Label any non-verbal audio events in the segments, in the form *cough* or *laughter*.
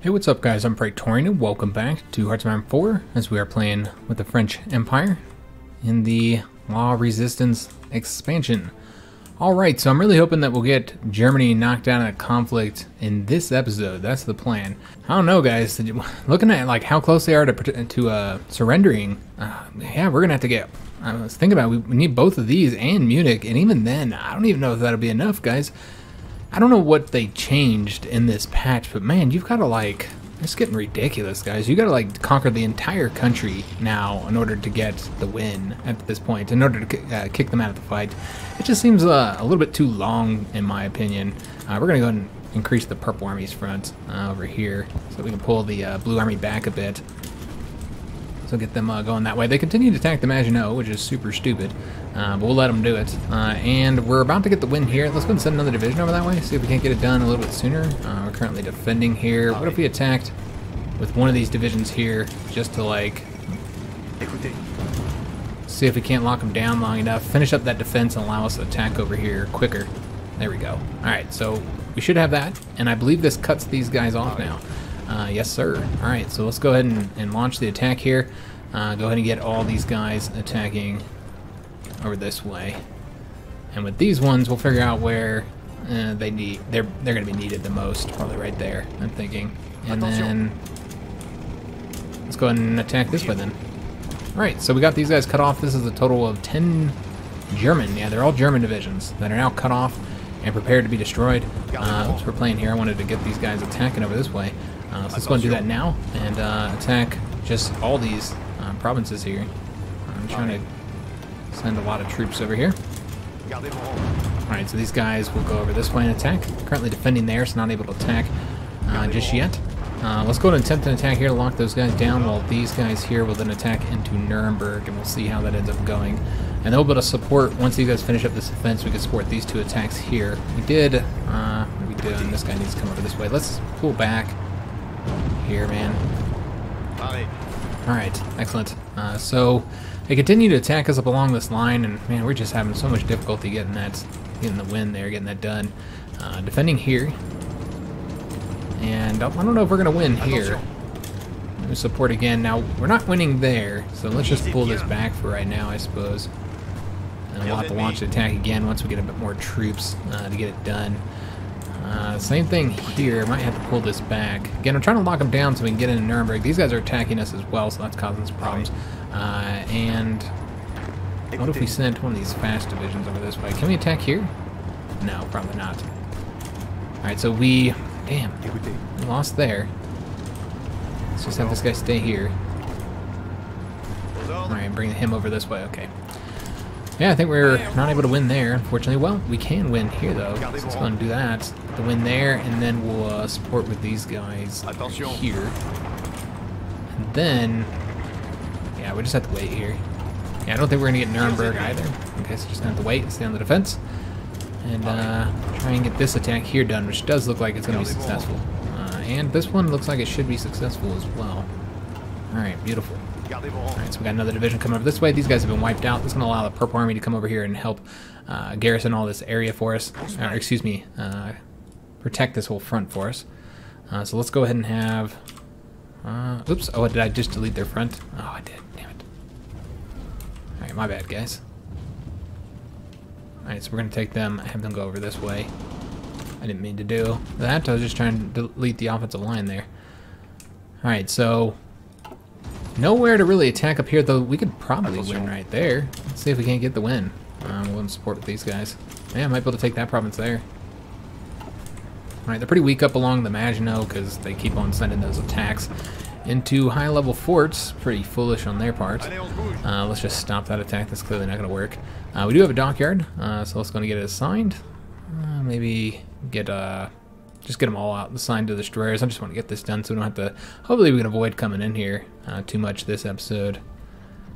Hey, what's up guys? I'm Praetorian and welcome back to Hearts of Iron 4 as we are playing with the French Empire in the La Resistance expansion. Alright, so I'm really hoping that we'll get Germany knocked out of the conflict in this episode. That's the plan. I don't know guys, *laughs* looking at like how close they are to, to uh, surrendering, uh, yeah, we're gonna have to get I was thinking about we need both of these and Munich, and even then, I don't even know if that'll be enough, guys. I don't know what they changed in this patch, but man, you've got to like, it's getting ridiculous, guys. You got to like conquer the entire country now in order to get the win at this point, in order to uh, kick them out of the fight. It just seems uh, a little bit too long, in my opinion. Uh, we're going to go and increase the Purple Army's front uh, over here so we can pull the uh, Blue Army back a bit. So get them uh, going that way. They continue to attack the Maginot, which is super stupid, uh, but we'll let them do it. Uh, and we're about to get the win here. Let's go and send another division over that way, see if we can't get it done a little bit sooner. Uh, we're currently defending here. What if we attacked with one of these divisions here, just to like see if we can't lock them down long enough, finish up that defense and allow us to attack over here quicker. There we go. All right, so we should have that, and I believe this cuts these guys off now. Uh, yes, sir. All right, so let's go ahead and, and launch the attack here. Uh, go ahead and get all these guys attacking over this way. And with these ones, we'll figure out where uh, they need. They're they're going to be needed the most, probably right there. I'm thinking. And then let's go ahead and attack this way then. All right, so we got these guys cut off. This is a total of 10 German. Yeah, they're all German divisions that are now cut off and prepared to be destroyed. Uh, we're playing here. I wanted to get these guys attacking over this way. Uh, so let's go and do that now and uh, attack just all these uh, provinces here. I'm trying to send a lot of troops over here. Alright, so these guys will go over this way and attack. Currently defending there, so not able to attack uh, just yet. Uh, let's go and attempt an attack here to lock those guys down while these guys here will then attack into Nuremberg and we'll see how that ends up going. And then we'll be able to support, once these guys finish up this defense, we can support these two attacks here. We did, uh, we did, and this guy needs to come over this way. Let's pull back here, man. Alright, excellent. Uh, so, they continue to attack us up along this line, and man, we're just having so much difficulty getting that, getting the win there, getting that done. Uh, defending here. And I don't know if we're going to win here. We support again. Now, we're not winning there, so let's just pull this back for right now, I suppose. And we'll have to launch the attack again once we get a bit more troops uh, to get it done. Uh, same thing here. Might have to pull this back. Again, I'm trying to lock them down so we can get into Nuremberg. These guys are attacking us as well, so that's causing some problems. Uh, and what if we sent one of these fast divisions over this way? Can we attack here? No, probably not. Alright, so we... Damn. We lost there. Let's just have this guy stay here. Alright, bring him over this way. Okay. Yeah, I think we're not able to win there, unfortunately. Well, we can win here, though. So let's go and do that. The win there, and then we'll uh, support with these guys here. And then... Yeah, we just have to wait here. Yeah, I don't think we're going to get Nuremberg either. Okay, so just going to have to wait and stay on the defense. And uh, try and get this attack here done, which does look like it's going to be successful. Uh, and this one looks like it should be successful as well. Alright, beautiful. Alright, so we got another division coming over this way. These guys have been wiped out. This is going to allow the Purple Army to come over here and help uh, garrison all this area for us. Or, excuse me, uh, protect this whole front for us. Uh, so let's go ahead and have... Uh, oops, oh, did I just delete their front? Oh, I did, damn it. Alright, my bad, guys. Alright, so we're going to take them, have them go over this way. I didn't mean to do that. I was just trying to delete the offensive line there. Alright, so Nowhere to really attack up here, though we could probably win right there. Let's see if we can't get the win. Um, we'll support with these guys. Yeah, I might be able to take that province there. Alright, they're pretty weak up along the Maginot because they keep on sending those attacks into high-level forts. Pretty foolish on their part. Uh, let's just stop that attack. That's clearly not going to work. Uh, we do have a dockyard, uh, so let's go and get it assigned. Uh, maybe get a just get them all out, assigned to the destroyers. I just want to get this done so we don't have to, hopefully we can avoid coming in here uh, too much this episode.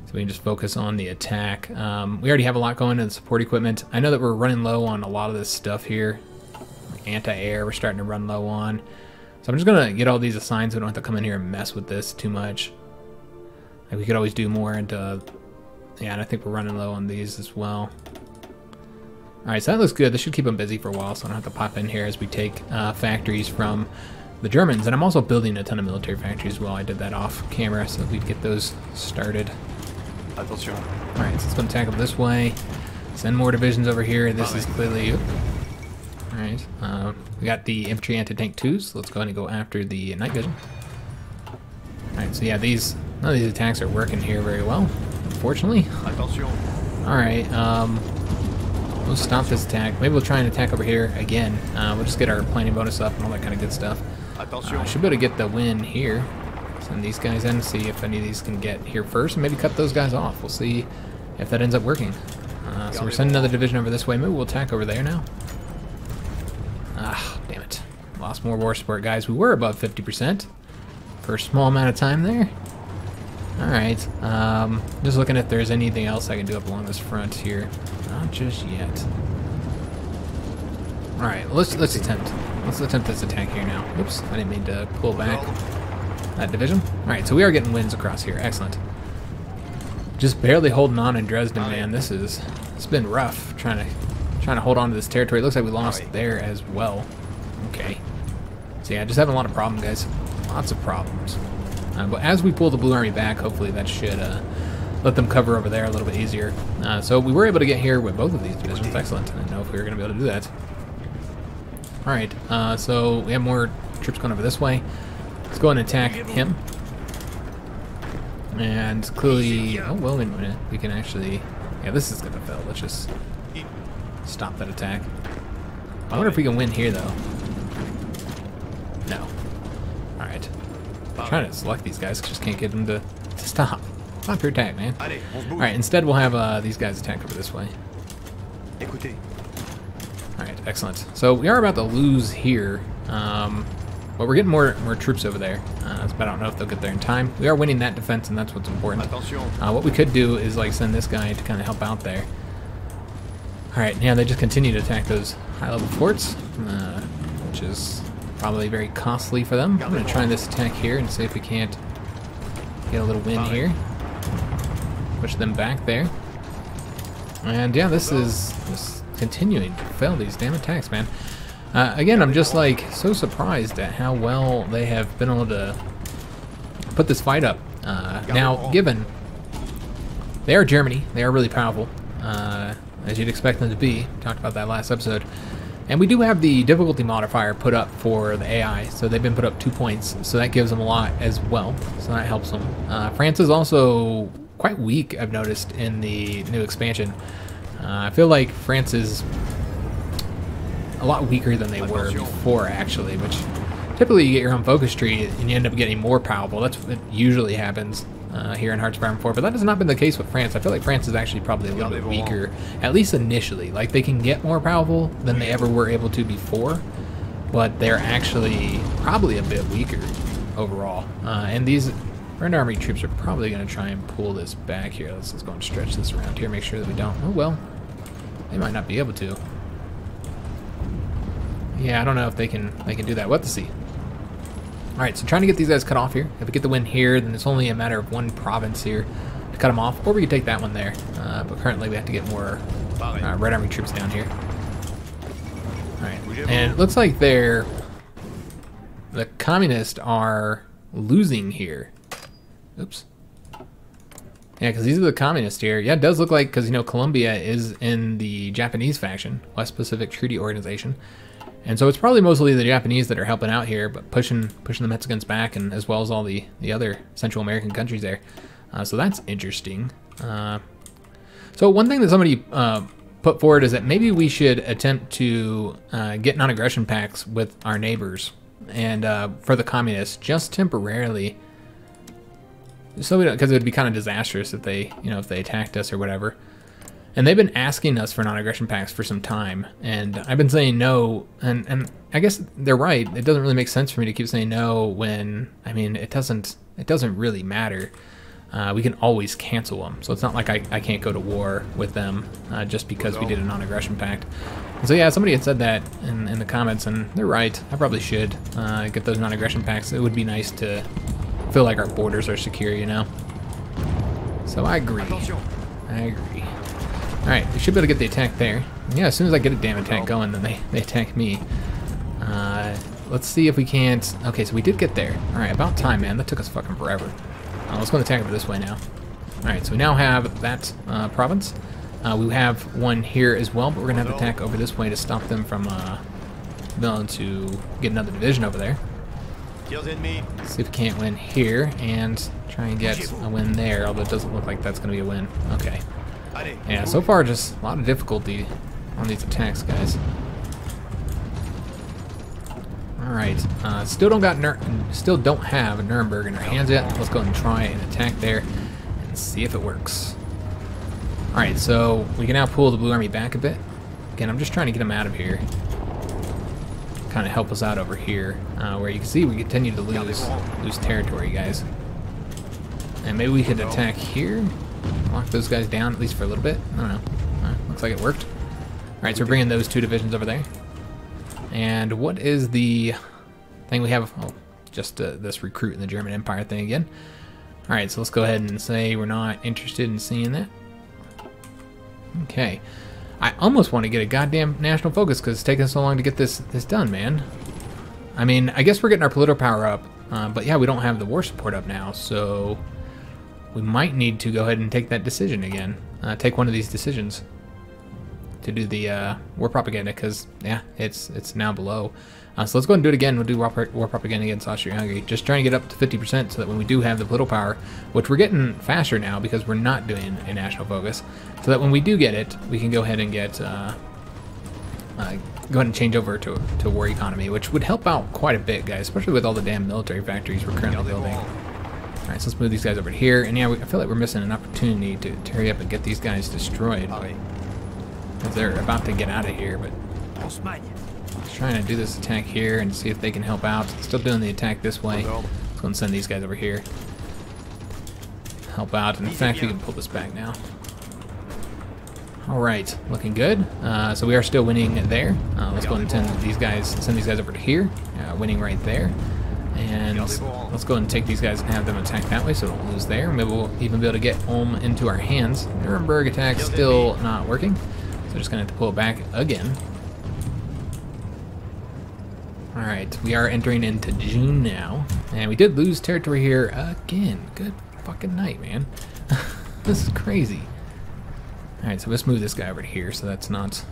So we can just focus on the attack. Um, we already have a lot going in the support equipment. I know that we're running low on a lot of this stuff here. Anti-air, we're starting to run low on. So I'm just going to get all these assigned so we don't have to come in here and mess with this too much. Like we could always do more into... Yeah, and I think we're running low on these as well. Alright, so that looks good. This should keep them busy for a while, so I don't have to pop in here as we take uh, factories from the Germans, and I'm also building a ton of military factories while I did that off camera so we'd get those started. Attention. Alright, so let's go attack them this way. Send more divisions over here. This is clearly... Alright, uh, we got the infantry anti-tank 2s. So let's go ahead and go after the night vision. Alright, so yeah, these none of these attacks are working here very well, unfortunately. Attention. Alright, um, we'll stop this attack. Maybe we'll try and attack over here again. Uh, we'll just get our planning bonus up and all that kind of good stuff. Uh, should be able to get the win here. Send these guys in, see if any of these can get here first, and maybe cut those guys off. We'll see if that ends up working. Uh, so we're sending another division over this way. Maybe we'll attack over there now. Ah, damn it. Lost more war support, guys. We were above 50% for a small amount of time there. Alright, um, just looking if there's anything else I can do up along this front here. Not just yet. Alright, let's let's attempt. Let's attempt this attack here now. Oops, I didn't mean to pull back that division. Alright, so we are getting wins across here. Excellent. Just barely holding on in Dresden, man. This is it's been rough trying to trying to hold on to this territory. It looks like we lost there as well. Okay. So yeah, just having a lot of problems, guys. Lots of problems. Uh, but as we pull the Blue Army back, hopefully that should uh, let them cover over there a little bit easier. Uh, so we were able to get here with both of these divisions. Excellent. I didn't know if we were going to be able to do that. Alright, uh, so we have more troops going over this way. Let's go and attack him. And clearly, oh well. We can actually, yeah, this is gonna fail. Let's just stop that attack. I wonder if we can win here though. No. All right. I'm trying to select these guys, just can't get them to, to stop. Stop your attack, man. Allez, on se All bouge. right. Instead, we'll have uh, these guys attack over this way. All right, excellent. So we are about to lose here, um, but we're getting more more troops over there. Uh, but I don't know if they'll get there in time. We are winning that defense, and that's what's important. Uh, what we could do is like send this guy to kind of help out there. All right, yeah, they just continue to attack those high-level forts, uh, which is probably very costly for them. I'm going to try this attack here and see if we can't get a little win here. Push them back there. And yeah, this is just continuing to fail these damn attacks, man. Uh, again, I'm just like so surprised at how well they have been able to put this fight up. Uh, now, given they are Germany, they are really powerful, uh, as you'd expect them to be. Talked about that last episode. And we do have the difficulty modifier put up for the AI, so they've been put up two points, so that gives them a lot as well, so that helps them. Uh, France is also quite weak, I've noticed, in the new expansion. Uh, I feel like France is a lot weaker than they were before, actually, which typically you get your own focus tree and you end up getting more powerful. That's what usually happens uh, here in Hearts of Iron 4, but that has not been the case with France. I feel like France is actually probably a little bit weaker, at least initially. Like, they can get more powerful than they ever were able to before, but they're actually probably a bit weaker overall. Uh, and these Red Army troops are probably going to try and pull this back here. Let's, let's go and stretch this around here, make sure that we don't. Oh, well, they might not be able to. Yeah, I don't know if they can they can do that. We'll have to see. All right, so trying to get these guys cut off here. If we get the win here, then it's only a matter of one province here to cut them off, or we could take that one there. Uh, but currently, we have to get more uh, Red Army troops down here. All right, and it looks like they're the communists are losing here. Oops. Yeah, because these are the communists here. Yeah, it does look like because you know Colombia is in the Japanese faction, West Pacific Treaty Organization, and so it's probably mostly the Japanese that are helping out here, but pushing pushing the Mexicans back, and as well as all the the other Central American countries there. Uh, so that's interesting. Uh, so one thing that somebody uh, put forward is that maybe we should attempt to uh, get non-aggression pacts with our neighbors, and uh, for the communists, just temporarily. So we don't, because it would be kind of disastrous if they, you know, if they attacked us or whatever. And they've been asking us for non-aggression pacts for some time, and I've been saying no. And and I guess they're right. It doesn't really make sense for me to keep saying no when I mean it doesn't. It doesn't really matter. Uh, we can always cancel them, so it's not like I, I can't go to war with them uh, just because we did a non-aggression pact. And so yeah, somebody had said that in, in the comments, and they're right. I probably should uh, get those non-aggression pacts. It would be nice to feel like our borders are secure, you know. So I agree. I agree. Alright, we should be able to get the attack there. Yeah, as soon as I get a damn attack going, then they, they attack me. Uh, let's see if we can't... Okay, so we did get there. Alright, about time, man. That took us fucking forever. Uh, let's go and attack over this way now. Alright, so we now have that uh, province. Uh, we have one here as well, but we're going to have to attack over this way to stop them from uh, being able to get another division over there. See if we can't win here and try and get a win there, although it doesn't look like that's going to be a win. Okay. Yeah, so far just a lot of difficulty on these attacks, guys. Alright, uh, still don't got Nur still don't have a Nuremberg in our hands yet. Let's go and try and attack there and see if it works. Alright, so we can now pull the Blue Army back a bit. Again, I'm just trying to get them out of here. Kind of help us out over here, uh, where you can see we continue to lose lose territory, guys. And maybe we could attack here, lock those guys down at least for a little bit. I don't know. Uh, looks like it worked. Alright, so we're bringing those two divisions over there. And what is the thing we have? Oh, just uh, this recruit in the German Empire thing again. Alright, so let's go ahead and say we're not interested in seeing that. Okay. I almost want to get a goddamn national focus because it's taking so long to get this this done, man. I mean, I guess we're getting our political power up, uh, but yeah, we don't have the war support up now, so we might need to go ahead and take that decision again. Uh, take one of these decisions to do the uh, war propaganda because yeah, it's it's now below. Uh, so let's go and do it again. We'll do war, war propaganda against Austria-Hungary. Just trying to get up to 50% so that when we do have the political power, which we're getting faster now because we're not doing a national focus, so that when we do get it, we can go ahead and get uh, uh, go ahead and change over to to war economy, which would help out quite a bit, guys, especially with all the damn military factories we're currently building. All right, so let's move these guys over to here. And yeah, we, I feel like we're missing an opportunity to, to hurry up and get these guys destroyed. Because they're about to get out of here, but trying to do this attack here and see if they can help out. Still doing the attack this way. Let's go and send these guys over here. Help out. In fact, we can pull this back now. All right, looking good. Uh, so we are still winning there. Uh, let's go and send these guys, send these guys over to here. Uh, winning right there. And let's go and take these guys and have them attack that way so we don't lose there. Maybe we'll even be able to get Ulm into our hands. Nuremberg attack still not working. So just gonna have to pull it back again. Alright, we are entering into June now. And we did lose territory here again. Good fucking night, man. *laughs* this is crazy. Alright, so let's move this guy over to here so that's not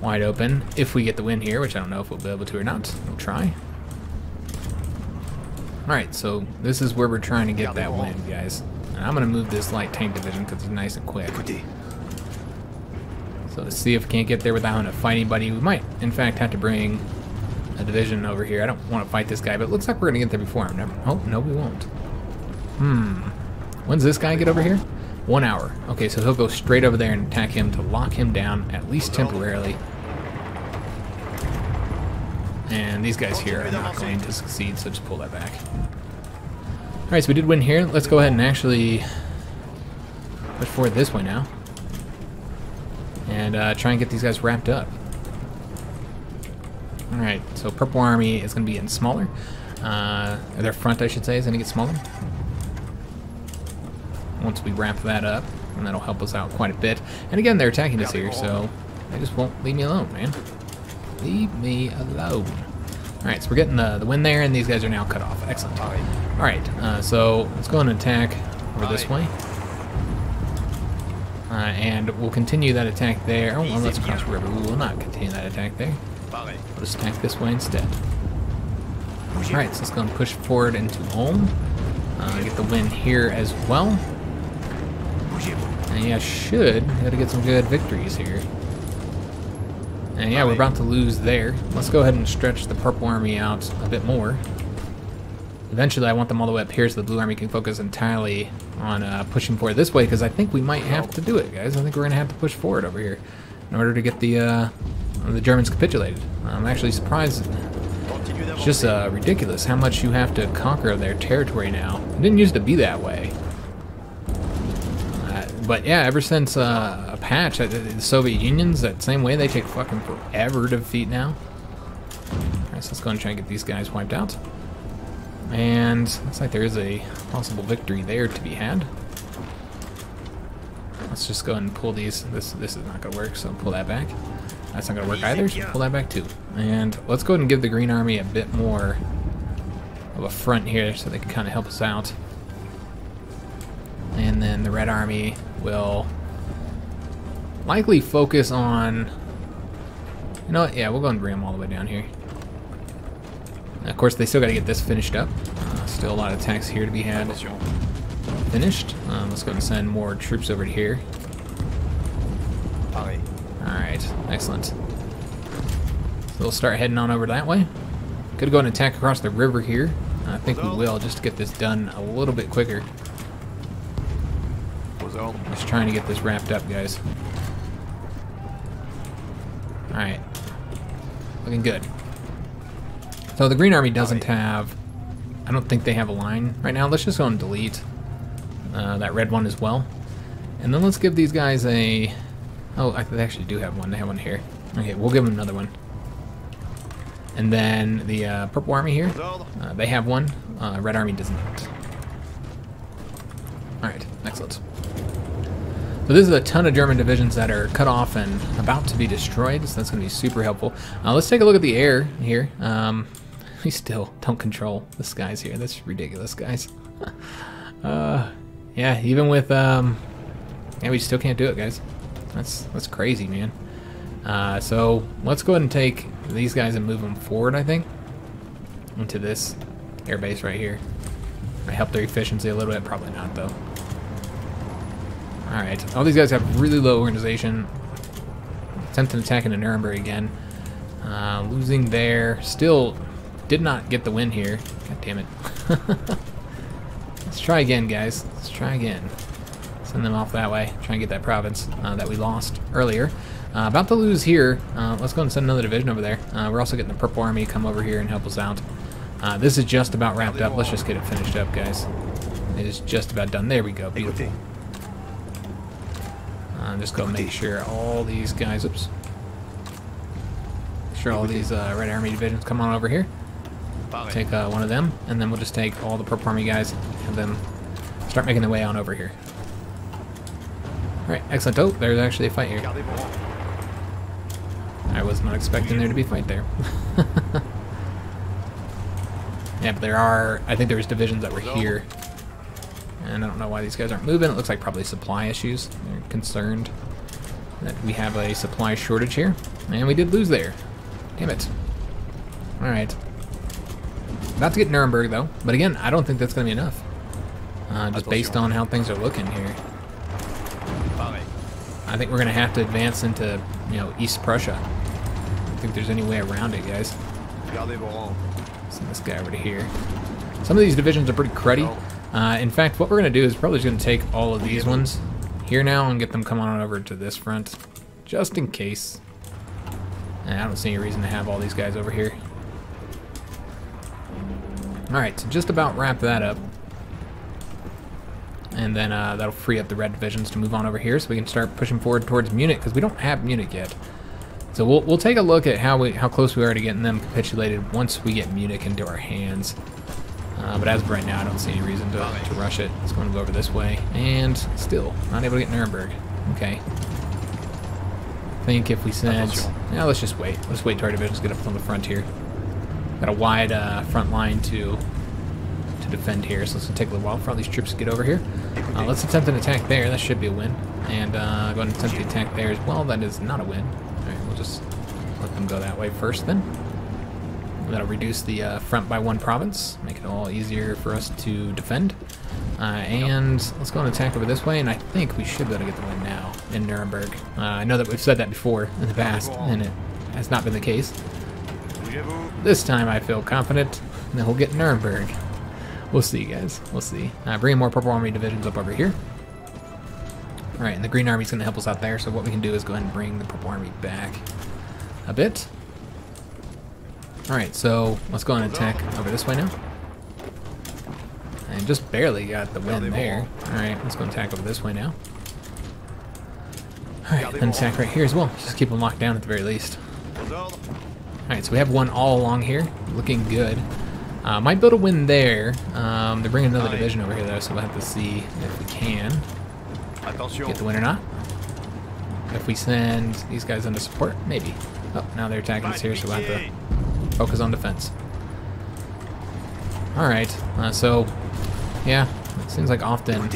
wide open. If we get the win here, which I don't know if we'll be able to or not. We'll try. Alright, so this is where we're trying to get that win, guys. And I'm to move this light tank division because it's nice and quick. So let's see if we can't get there without having to fight anybody. We might, in fact, have to bring a division over here. I don't want to fight this guy, but it looks like we're going to get there before him. Never, oh, no, we won't. Hmm. When's this guy get over here? One hour. Okay, so he'll go straight over there and attack him to lock him down, at least temporarily. And these guys here are not going to succeed, so just pull that back. Alright, so we did win here. Let's go ahead and actually push forward this way now. And uh, try and get these guys wrapped up. Alright, so Purple Army is going to be getting smaller. Uh, their front, I should say, is going to get smaller. Once we wrap that up, and that'll help us out quite a bit. And again, they're attacking us here, so they just won't leave me alone, man. Leave me alone. Alright, so we're getting the, the win there, and these guys are now cut off. Excellent. Alright, uh, so let's go and attack over this way. Uh, and we'll continue that attack there. Oh, well, let's cross the river. We will not continue that attack there. We'll just attack this way instead. Alright, so let's go and push forward into Ulm. Uh, get the win here as well. And yeah, should be able to get some good victories here. And yeah, we're about to lose there. Let's go ahead and stretch the Purple Army out a bit more. Eventually, I want them all the way up here so the Blue Army can focus entirely on uh, pushing forward this way, because I think we might have to do it, guys. I think we're going to have to push forward over here in order to get the uh, the Germans capitulated. I'm actually surprised. It's just uh, ridiculous how much you have to conquer their territory now. It didn't used to be that way. Uh, but yeah, ever since uh, a patch, uh, the Soviet Union's that same way, they take fucking forever to defeat now. Alright, so let's go and try and get these guys wiped out. And looks like there is a possible victory there to be had. Let's just go and pull these. This this is not to work, so pull that back. That's not going to work either, so pull that back too. And let's go ahead and give the Green Army a bit more of a front here so they can kind of help us out. And then the Red Army will likely focus on... You know what? Yeah, we'll go and bring them all the way down here. And of course, they still got to get this finished up. Uh, still a lot of attacks here to be had finished. Um, let's go and send more troops over to here. Alright, excellent. So we'll start heading on over that way. Could go and attack across the river here. I think we will, just to get this done a little bit quicker. Just trying to get this wrapped up, guys. Alright. Looking good. So the Green Army doesn't have... I don't think they have a line right now. Let's just go and delete uh, that red one as well. And then let's give these guys a... Oh, I they actually do have one. They have one here. Okay, we'll give them another one. And then the uh, Purple Army here, uh, they have one. Uh, Red Army does not. Alright, excellent. So this is a ton of German divisions that are cut off and about to be destroyed, so that's going to be super helpful. Uh, let's take a look at the air here. Um, *laughs* we still don't control the skies here. That's ridiculous, guys. *laughs* uh, yeah, even with... Um, yeah, we still can't do it, guys. That's, that's crazy, man. Uh, so let's go ahead and take these guys and move them forward, I think, into this airbase right here. I help their efficiency a little bit. Probably not, though. Alright. All these guys have really low organization. Attempting attack into Nuremberg again. Uh, losing there. Still did not get the win here. God damn it. *laughs* Let's try again, guys. Let's try again. Send them off that way. Try and get that province uh, that we lost earlier. Uh, about to lose here. Uh, let's go and send another division over there. Uh, we're also getting the Purple Army come over here and help us out. Uh, this is just about wrapped up. Let's just get it finished up, guys. It is just about done. There we go. Beautiful. Écoutez. Uh, just go make sure all these guys. Oops. Make sure all these uh, Red Army divisions come on over here. Take uh, one of them, and then we'll just take all the Purple Army guys and them start making their way on over here. All right, excellent. Oh, there's actually a fight here. I was not expecting there to be a fight there. *laughs* yeah, but there are. I think there was divisions that were here, and I don't know why these guys aren't moving. It looks like probably supply issues. They're concerned that we have a supply shortage here, and we did lose there. Damn it. All right. About to get Nuremberg though, but again, I don't think that's going to be enough. Uh, just based on how things are looking here. I think we're going to have to advance into, you know, East Prussia. I don't think there's any way around it, guys. Send this guy over to here. Some of these divisions are pretty cruddy. Uh, in fact, what we're going to do is probably just going to take all of these ones here now and get them come on over to this front, just in case. And I don't see any reason to have all these guys over here. Alright, so just about wrap that up. And then uh, that'll free up the red divisions to move on over here so we can start pushing forward towards Munich, because we don't have Munich yet. So we'll, we'll take a look at how we how close we are to getting them capitulated once we get Munich into our hands. Uh, but as of right now, I don't see any reason to, to rush it. It's going to go over this way. And still, not able to get Nuremberg. Okay. I think if we send... Yeah, let's just wait. Let's wait till our divisions get up on the front here. Got a wide uh, front line to to defend here, so it's going to take a little while for all these troops to get over here. Uh, let's attempt an attack there. That should be a win. And uh, go ahead and attempt the attack there as well. That is not a win. Alright, we'll just let them go that way first then. That'll reduce the uh, front by one province, make it all easier for us to defend. Uh, and let's go and attack over this way, and I think we should be able to get the win now in Nuremberg. Uh, I know that we've said that before in the past, and it has not been the case. This time I feel confident that we'll get Nuremberg. We'll see, guys. We'll see. Uh, bringing more Purple Army divisions up over here. Alright, and the Green Army's going to help us out there, so what we can do is go ahead and bring the Purple Army back a bit. Alright, so let's go and attack over this way now. And just barely got the win there. Alright, let's go and attack over this way now. Alright, then attack right here as well. Just keep them locked down at the very least. Alright, so we have one all along here, looking good. Uh, might build a win there. Um, they're bringing another division over here though, so we'll have to see if we can get the win or not. if we send these guys into support? Maybe. Oh, now they're attacking us here, so we'll have to focus on defense. Alright, uh, so, yeah, it seems like often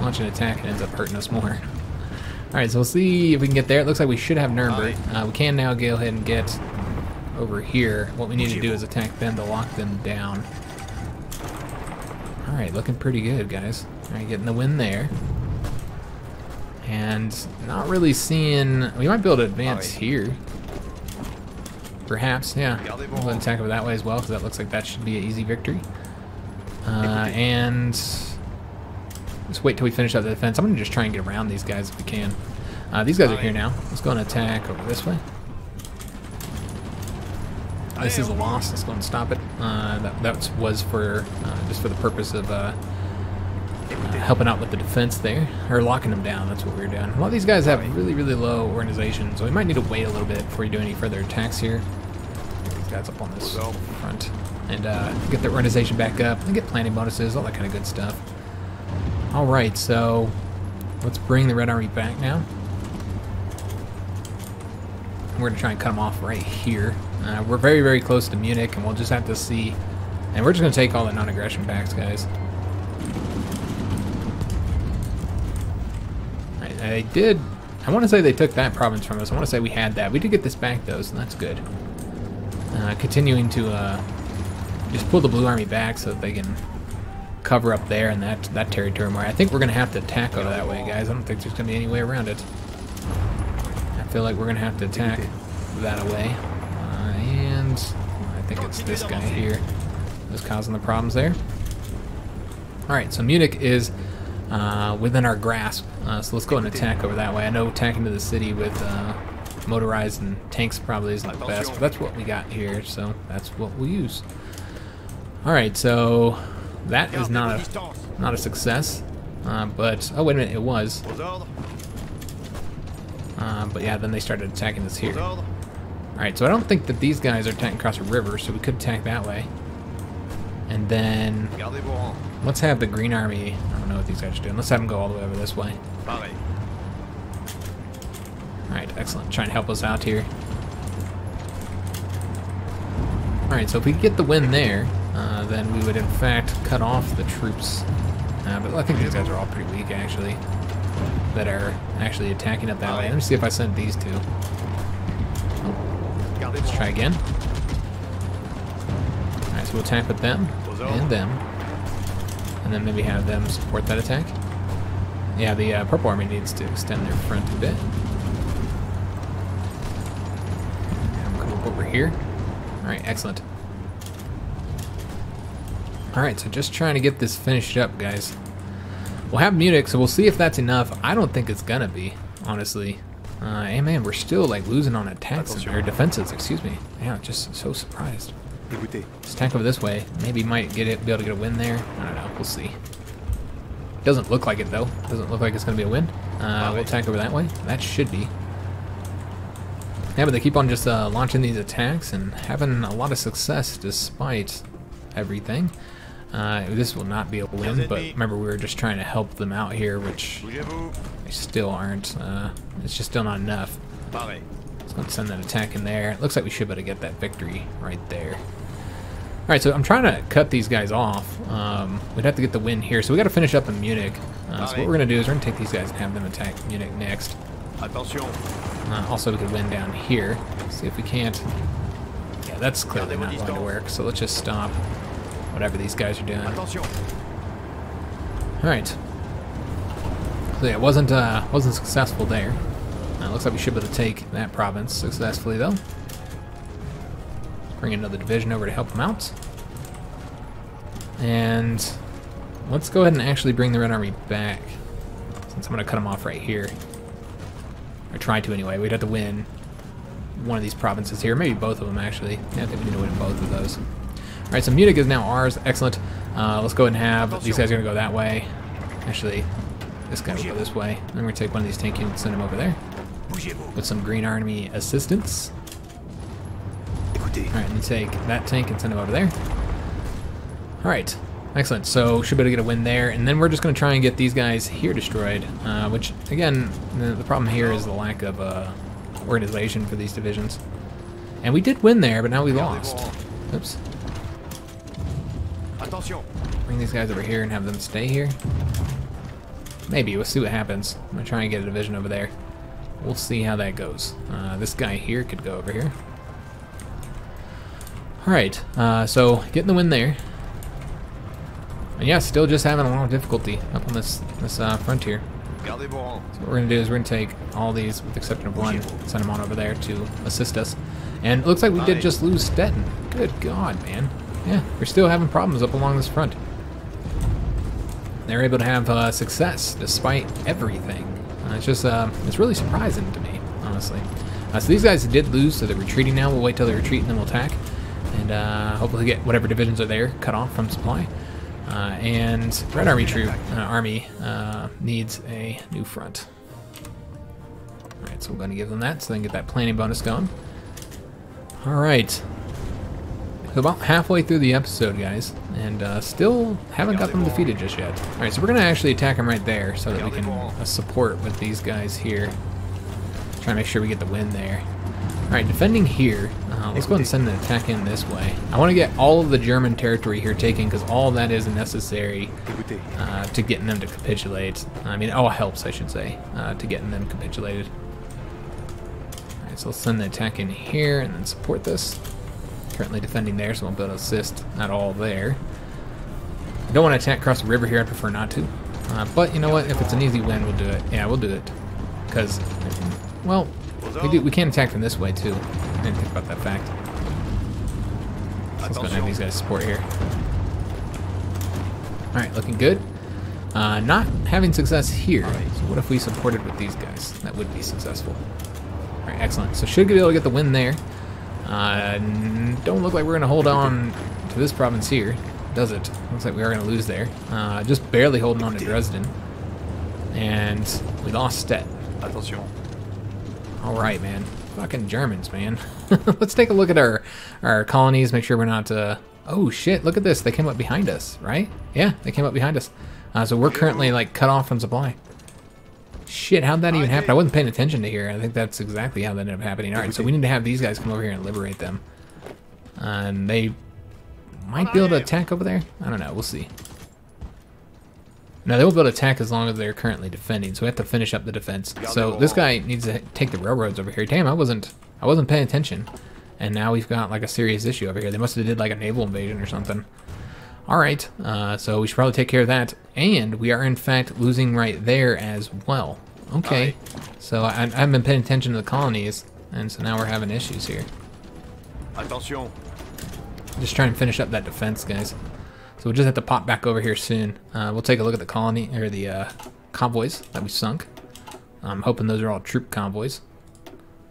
launching an attack and ends up hurting us more. *laughs* Alright, so we'll see if we can get there. It looks like we should have Nuremberg. Uh, we can now go ahead and get over here. What we need to do is attack them to lock them down. Alright, looking pretty good, guys. Alright, getting the win there. And not really seeing... We might be able to advance here. Perhaps, yeah. We'll attack over that way as well, because that looks like that should be an easy victory. Uh, and... Just wait till we finish up the defense. I'm going to just try and get around these guys if we can. Uh, these guys are here now. Let's go and attack over this way. This is a loss. Let's go and stop it. Uh, that that was for uh, just for the purpose of uh, helping out with the defense there, or locking them down. That's what we were doing. A lot of these guys have really, really low organization, so we might need to wait a little bit before we do any further attacks here. Get these guys up on this front and uh, get their organization back up and get planning bonuses, all that kind of good stuff. All right, so let's bring the Red Army back now. We're gonna try and cut them off right here. Uh, we're very, very close to Munich, and we'll just have to see. And we're just gonna take all the non-aggression packs, guys. I, I did. I want to say they took that province from us. I want to say we had that. We did get this back though, so that's good. Uh, continuing to uh, just pull the Blue Army back so that they can cover up there in that that territory. I think we're gonna have to tackle that way, guys. I don't think there's gonna be any way around it. I feel like we're gonna have to attack that away. Uh, and I think it's this guy here that's causing the problems there. Alright, so Munich is uh, within our grasp, uh, so let's go and attack over that way. I know attacking to the city with uh, motorized and tanks probably isn't the best, but that's what we got here, so that's what we'll use. Alright, so that is not a not a success. Uh, but oh wait a minute, it was. Uh, but yeah, then they started attacking us here. All right, so I don't think that these guys are attacking across a river, so we could attack that way. And then let's have the Green Army. I don't know what these guys are doing. Let's have them go all the way over this way. All right, excellent. Trying to help us out here. All right, so if we get the win there, uh, then we would in fact cut off the troops. Uh, but I think these guys are all pretty weak actually, that are actually attacking up that way. Let me see if I sent these two. Let's try again. Alright, so we'll attack with them and them. And then maybe have them support that attack. Yeah, the uh, Purple Army needs to extend their front a bit. Come up over here. Alright, excellent. Alright, so just trying to get this finished up, guys. We'll have Munich, so we'll see if that's enough. I don't think it's gonna be, honestly. Uh, hey man, we're still like losing on attacks or defenses, excuse me. Yeah, just so surprised. Let's attack over this way. Maybe might get it, be able to get a win there. I don't know. We'll see. Doesn't look like it though. Doesn't look like it's gonna be a win. Uh, we'll attack over that way. That should be. Yeah, but they keep on just uh, launching these attacks and having a lot of success despite everything. Uh, this will not be a win, but remember we were just trying to help them out here, which they still aren't. Uh, it's just still not enough. Let's go send that attack in there. It looks like we should be able to get that victory right there. Alright, so I'm trying to cut these guys off. Um, we'd have to get the win here, so we got to finish up in Munich. Uh, so what we're going to do is we're going to take these guys and have them attack Munich next. Uh, also, we could win down here. Let's see if we can't. Yeah, that's clearly not going to work, so let's just stop whatever these guys are doing. Alright. So yeah, it wasn't, uh, wasn't successful there. Uh, looks like we should be able to take that province successfully, though. Bring another division over to help them out. And let's go ahead and actually bring the Red Army back. Since I'm going to cut them off right here. Or try to anyway. We'd have to win one of these provinces here. Maybe both of them, actually. Yeah, I think we need to win both of those. Alright, so Munich is now ours. Excellent. Uh, let's go ahead and have... These guys are going to go that way. Actually, this guy will go this way. I'm going to take one of these tank units and send him over there. With some Green Army assistance. Alright, let me take that tank and send him over there. Alright. Excellent. So should be able to get a win there, and then we're just going to try and get these guys here destroyed. Uh, which again, the, the problem here is the lack of uh, organization for these divisions. And we did win there, but now we lost. Oops. Attention. Bring these guys over here and have them stay here. Maybe. We'll see what happens. I'm to try and get a division over there. We'll see how that goes. Uh, this guy here could go over here. Alright, uh, so getting the win there. And yeah, still just having a lot of difficulty up on this this uh, frontier. Gardez vos rangs. So what we're gonna do is we're gonna take all these, with the exception of one, send them on over there to assist us. And it looks like we did just lose Stettin. Good God, man. Yeah, we're still having problems up along this front. They're able to have uh, success despite everything. Uh, it's just, uh, it's really surprising to me, honestly. Uh, so these guys did lose, so they're retreating now. We'll wait till they retreat and then we'll attack. And uh, hopefully get whatever divisions are there cut off from supply. Uh, and Red Army troop army needs a new front. All right, so we're going to give them that so they can get that planning bonus going. All right, so about halfway through the episode, guys, and uh, still haven't got them defeated just yet. All right, so we're to actually attack them right there so that we can uh, support with these guys here. Try to make sure we get the win there. All right, defending here. Uh, let's go ahead and send an attack in this way. I want to get all of the German territory here taken because all that is necessary uh, to getting them to capitulate. I mean, all helps, I should say, uh, to getting them capitulated. Alright, so let's send the attack in here and then support this. Currently defending there, so we'll be able to assist at all there. I don't want to attack across the river here, I prefer not to. Uh, but you know what, if it's an easy win, we'll do it. Yeah, we'll do it. Because, well, we, do, we can attack from this way too. I didn't think about that fact. Let's go and have these guys support here. Alright, looking good. Uh, not having success here. So what if we supported with these guys? That would be successful. Alright, excellent. So should be able to get the win there. Uh, don't look like we're going to hold on to this province here, does it? Looks like we are going to lose there. Uh, just barely holding on to Dresden. And we lost Stet. Attention. All right, man. Fucking Germans, man. *laughs* Let's take a look at our our colonies. Make sure we're not. Uh... Oh shit! Look at this. They came up behind us, right? Yeah, they came up behind us. Uh, so we're currently like cut off from supply. Shit! How'd that even happen? I wasn't paying attention to here. I think that's exactly how that ended up happening. All right, so we need to have these guys come over here and liberate them. and they might be able to attack over there. I don't know. We'll see. No, they won't be able to attack as long as they're currently defending. So we have to finish up the defense. So this guy needs to take the railroads over here. Damn, I wasn't, I wasn't paying attention, and now we've got like a serious issue over here. They must have did like a naval invasion or something. All right, uh, so we should probably take care of that. And we are in fact losing right there as well. Okay, so I, I haven't been paying attention to the colonies, and so now we're having issues here. Attention. Just trying to finish up that defense, guys. So we'll just have to pop back over here soon. Uh, we'll take a look at the colony or the uh, convoys that we sunk. I'm hoping those are all troop convoys,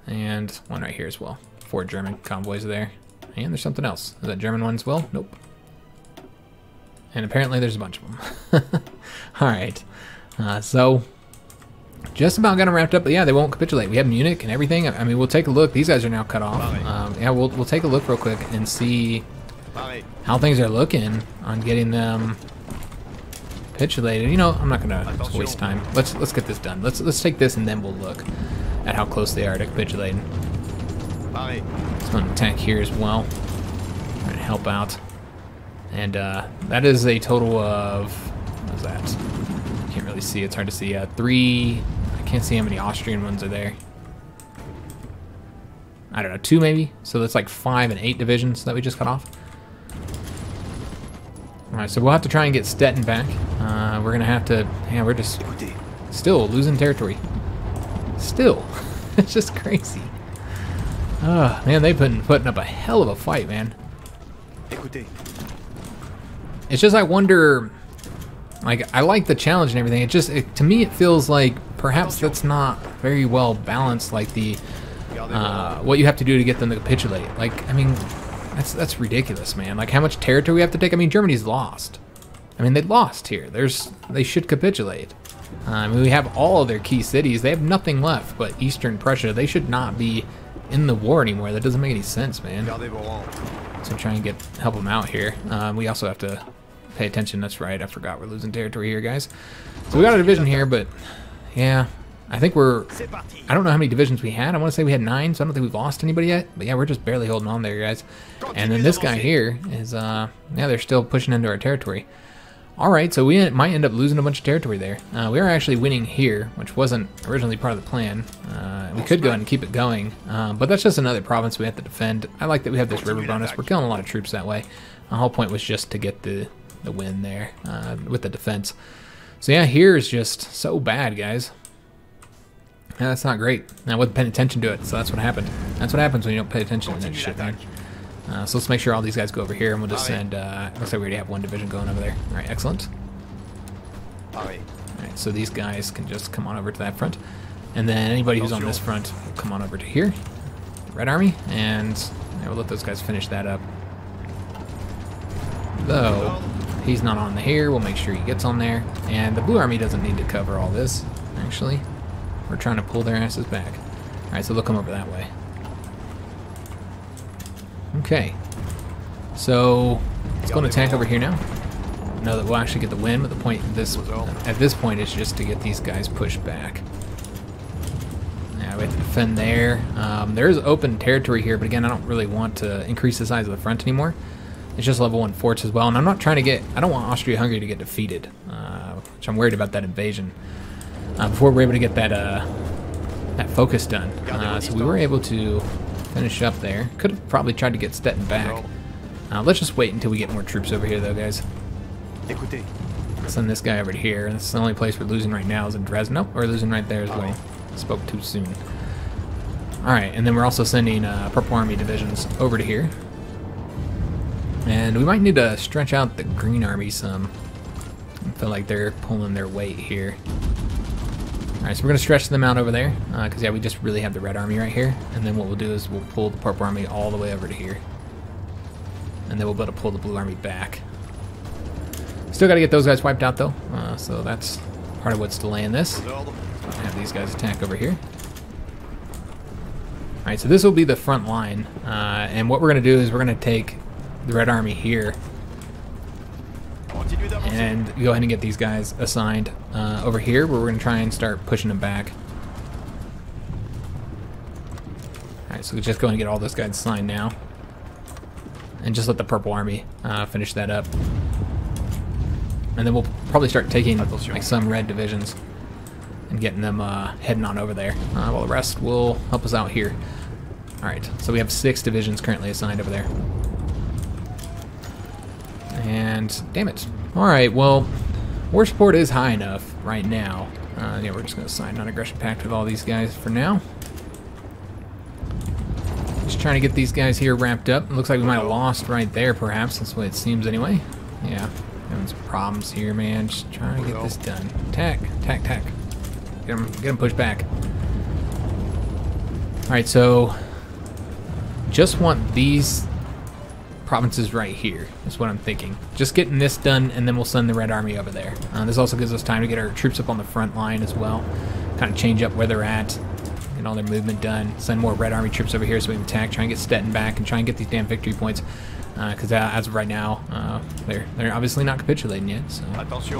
and one right here as well. Four German convoys there, and there's something else. Is that German one as well? Nope. And apparently there's a bunch of them. *laughs* all right. Uh, so just about got them wrapped up, but yeah, they won't capitulate. We have Munich and everything. I mean, we'll take a look. These guys are now cut off. Um, yeah, we'll we'll take a look real quick and see how things are looking on getting them capitulated. You know, I'm not gonna waste time. Let's let's get this done. Let's let's take this and then we'll look at how close they are to capitulating. Let's go and attack here as well. Try to help out. And uh, that is a total of what is that? Can't really see. It's hard to see. Uh, three. I can't see how many Austrian ones are there. I don't know, two maybe. So that's like five and eight divisions that we just cut off. All right, so we'll have to try and get Stettin back. Uh, we're gonna have to. Yeah, we're just still losing territory. Still, *laughs* it's just crazy. Oh man, they've been putting up a hell of a fight, man. Écoutez. It's just I wonder. Like I like the challenge and everything. It just it, to me it feels like perhaps that's not very well balanced. Like the uh, what you have to do to get them to capitulate. Like I mean, that's that's ridiculous, man. Like how much territory we have to take. I mean, Germany's lost. I mean, they lost here. There's they should capitulate. Uh, I mean, we have all of their key cities. They have nothing left but Eastern Prussia. They should not be in the war anymore. That doesn't make any sense, man. Gardez vos rangs. So try and get help them out here. Um, we also have to pay attention. That's right. I forgot we're losing territory here, guys. So we got a division here, but yeah, I think we're. I don't know how many divisions we had. I want to say we had nine, so I don't think we've lost anybody yet. But yeah, we're just barely holding on there, guys. And then this guy here is, uh, yeah, they're still pushing into our territory. All right, so we might end up losing a bunch of territory there. Uh, we are actually winning here, which wasn't originally part of the plan. Uh, we could go ahead and keep it going, uh, but that's just another province we have to defend. I like that we have this river bonus. We're killing a lot of troops that way. The whole point was just to get the, the win there uh, with the defense. So yeah, here is just so bad, guys. Yeah, that's not great. I wasn't paying attention to it, so that's what happened. That's what happens when you don't pay attention to that shit, man. Uh, so let's make sure all these guys go over here, and we'll just send. Uh, looks like we already have one division going over there. All right, excellent. All right, so these guys can just come on over to that front, and then anybody who's on this front will come on over to here, the Red Army, and yeah, we'll let those guys finish that up. Though he's not on the here, we'll make sure he gets on there, and the Blue Army doesn't need to cover all this. Actually, we're trying to pull their asses back. All right, so they'll come over that way. Okay. So let's go and attack over here now. Know that we'll actually get the win, but the point this at this point is just to get these guys pushed back. Yeah, we have to defend there. Um, there is open territory here, but again, I don't really want to increase the size of the front anymore. It's just level one forts as well, and I'm not trying to get. I don't want Austria-Hungary to get defeated, uh, which I'm worried about that invasion. Uh, before we're able to get that uh, that focus done, uh, so we were able to finish up there. Could have probably tried to get Stettin back. Uh, let's just wait until we get more troops over here, though, guys. Send this guy over to here. That's the only place we're losing right now is in Dresden. Nope, we're losing right there as well. Spoke too soon. Alright, and then we're also sending uh, Purple Army divisions over to here. And we might need to stretch out the Green Army some. I feel like they're pulling their weight here. Alright, so we're going to stretch them out over there. Because, yeah, we just really have the Red Army right here. And then what we'll do is we'll pull the Purple Army all the way over to here. And then we'll be able to pull the Blue Army back. Still got to get those guys wiped out, though. Uh, so that's part of what's delaying this. Have these guys attack over here. Alright, so this will be the front line. Uh, and what we're going to do is we're going to take the Red Army here and go ahead and get these guys assigned uh, over here where we're going to try and start pushing them back. Alright, so we just go and get all those guys assigned now. And just let the Purple Army uh, finish that up. And then we'll probably start taking like some red divisions and getting them uh, heading on over there. Uh, while the rest will help us out here. Alright, so we have six divisions currently assigned over there. And damn it. Alright, well, war support is high enough right now. Uh, yeah, we're just going to sign non-aggression pact with all these guys for now. Just trying to get these guys here wrapped up. It looks like we might have lost right there, perhaps. That's what it seems anyway. Yeah, having some problems here, man. Just trying to get this done. Tack, tack, tack. Get them, get them pushed back. Alright, so just want these provinces right here is what I'm thinking. Just getting this done, and then we'll send the Red Army over there. Uh, this also gives us time to get our troops up on the front line as well. Kind of change up where they're at, get all their movement done. Send more Red Army troops over here so we can attack, try and get Stettin back, and try and get these damn victory points. Because uh, as of right now, uh, they're they're obviously not capitulating yet. So, Attention.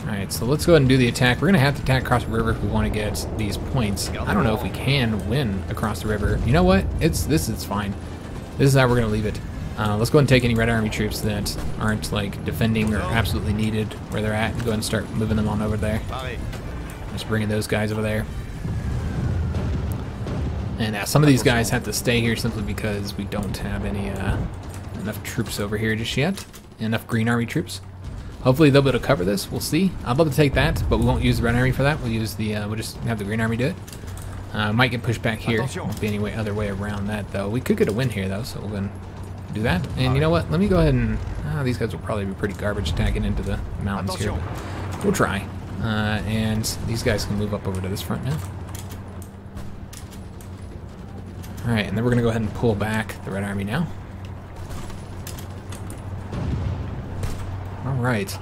all right, so let's go ahead and do the attack. We're gonna have to attack across the river if we want to get these points. I don't know if we can win across the river. You know what? It's this is fine. This is how we're gonna leave it. Uh, let's go ahead and take any Red Army troops that aren't like defending or absolutely needed where they're at, and go ahead and start moving them on over there. Just bringing those guys over there. And uh, some of these guys have to stay here simply because we don't have any uh, enough troops over here just yet. Enough Green Army troops. Hopefully they'll be able to cover this. We'll see. I'd love to take that, but we won't use the Red Army for that. We'll use the. Uh, we'll just have the Green Army do it. Uh, might get pushed back here. Won't be any way, other way around that though. We could get a win here though, so we'll go and do that. And you know what? Let me go ahead and. ah, these guys will probably be pretty garbage attacking into the mountains here. We'll try. Uh, and these guys can move up over to this front now. Alright, and then we're going to go ahead and pull back the Red Army now. Alright.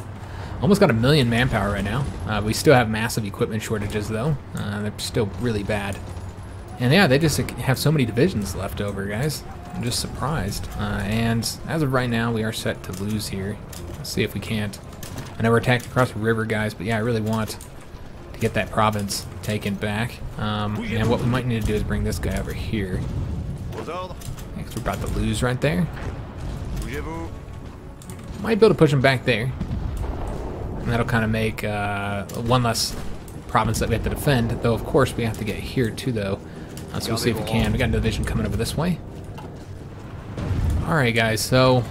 Almost got a million manpower right now. Uh, we still have massive equipment shortages, though. Uh, they're still really bad. And yeah, they just have so many divisions left over, guys. I'm just surprised. Uh, and as of right now, we are set to lose here. Let's see if we can't. I know we're attacked across the river, guys, but yeah, I really want to get that province taken back. Um, and what we might need to do is bring this guy over here. Because we're about to lose right there. Might be able to push him back there. And that'll kind of make uh, one less province that we have to defend. Though, of course, we have to get here too, though. Uh, so we'll see if we can. We got a division coming over this way. Alright, guys, so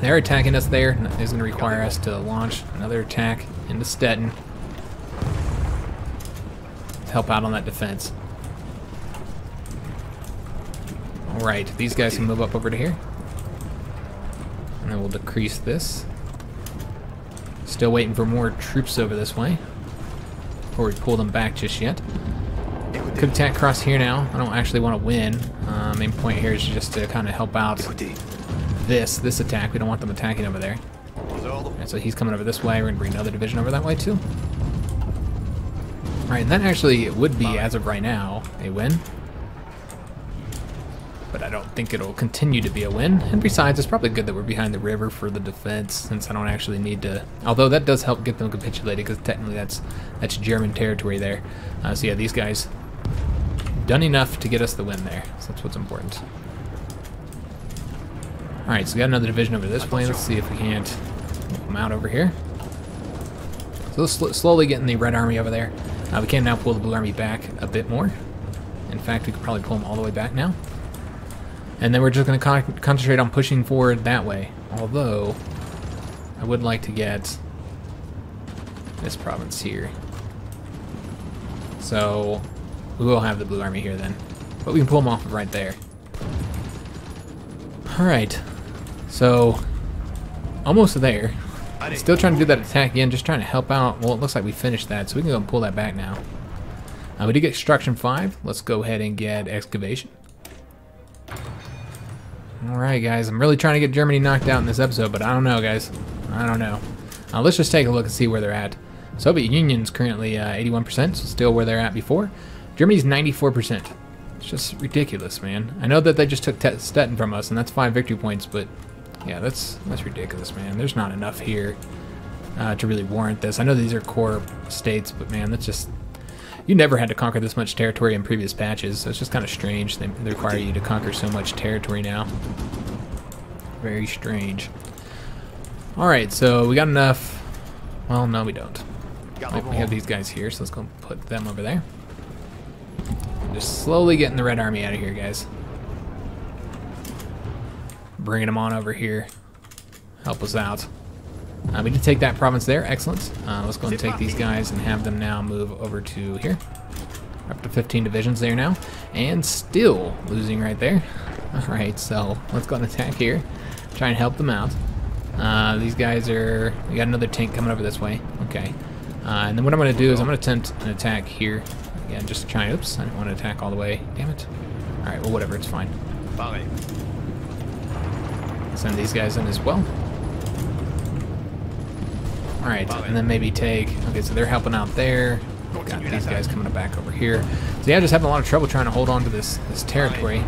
they're attacking us there. It's going to require us to launch another attack into Stettin to help out on that defense. Alright, these guys can move up over to here. And then we'll decrease this. Still waiting for more troops over this way. Before we pull them back just yet. Could attack across here now. I don't actually want to win. Uh, main point here is just to kind of help out this this attack. We don't want them attacking over there. And so he's coming over this way. We're going to bring another division over that way too. Alright, and that actually would be, as of right now, a win. Think it'll continue to be a win. And besides, it's probably good that we're behind the river for the defense, since I don't actually need to... Although that does help get them capitulated, because technically that's that's German territory there. Uh, so yeah, these guys done enough to get us the win there. So that's what's important. Alright, so we got another division over this plane. Let's see if we can't come out over here. So sl slowly getting the Red Army over there. Uh, we can now pull the Blue Army back a bit more. In fact, we could probably pull them all the way back now. And then we're just going to con concentrate on pushing forward that way. Although, I would like to get this province here. So, we will have the Blue Army here then. But we can pull them off of right there. Alright. So, almost there. Still trying to do that attack again, just trying to help out. Well, it looks like we finished that, so we can go and pull that back now. Uh, we did get Extraction 5. Let's go ahead and get Excavation. Alright, guys. I'm really trying to get Germany knocked out in this episode, but I don't know, guys. I don't know. Uh, let's just take a look and see where they're at. Soviet Union's currently uh, 81%, so still where they're at before. Germany's 94%. It's just ridiculous, man. I know that they just took Te- Stettin from us, and that's five victory points, but yeah, that's that's ridiculous, man. There's not enough here uh, to really warrant this. I know these are core states, but man, that's just you never had to conquer this much territory in previous patches. So it's just kind of strange. They, they require you to conquer so much territory now. Very strange. All right, so we got enough. Well, no, we don't. Wait, oh, we have these guys here, so let's go put them over there. Just slowly getting the Red Army out of here, guys. Bringing them on over here. Help us out. Uh, we did take that province there. Excellent. Uh, let's go and take these guys and have them now move over to here. Up to 15 divisions there now. And still losing right there. *laughs* Alright, so let's go and attack here. Try and help them out. Uh, these guys are... We got another tank coming over this way. Okay. Uh, and then what I'm going to do is I'm going to attempt an attack here. Again, just to try... Oops, I didn't want to attack all the way. Damn it. Alright, well, whatever. It's fine. Pareil. Send these guys in as well. Alright, and then maybe take... Okay, so they're helping out there. Got these guys coming back over here. So yeah, I'm just having a lot of trouble trying to hold on to this, this territory.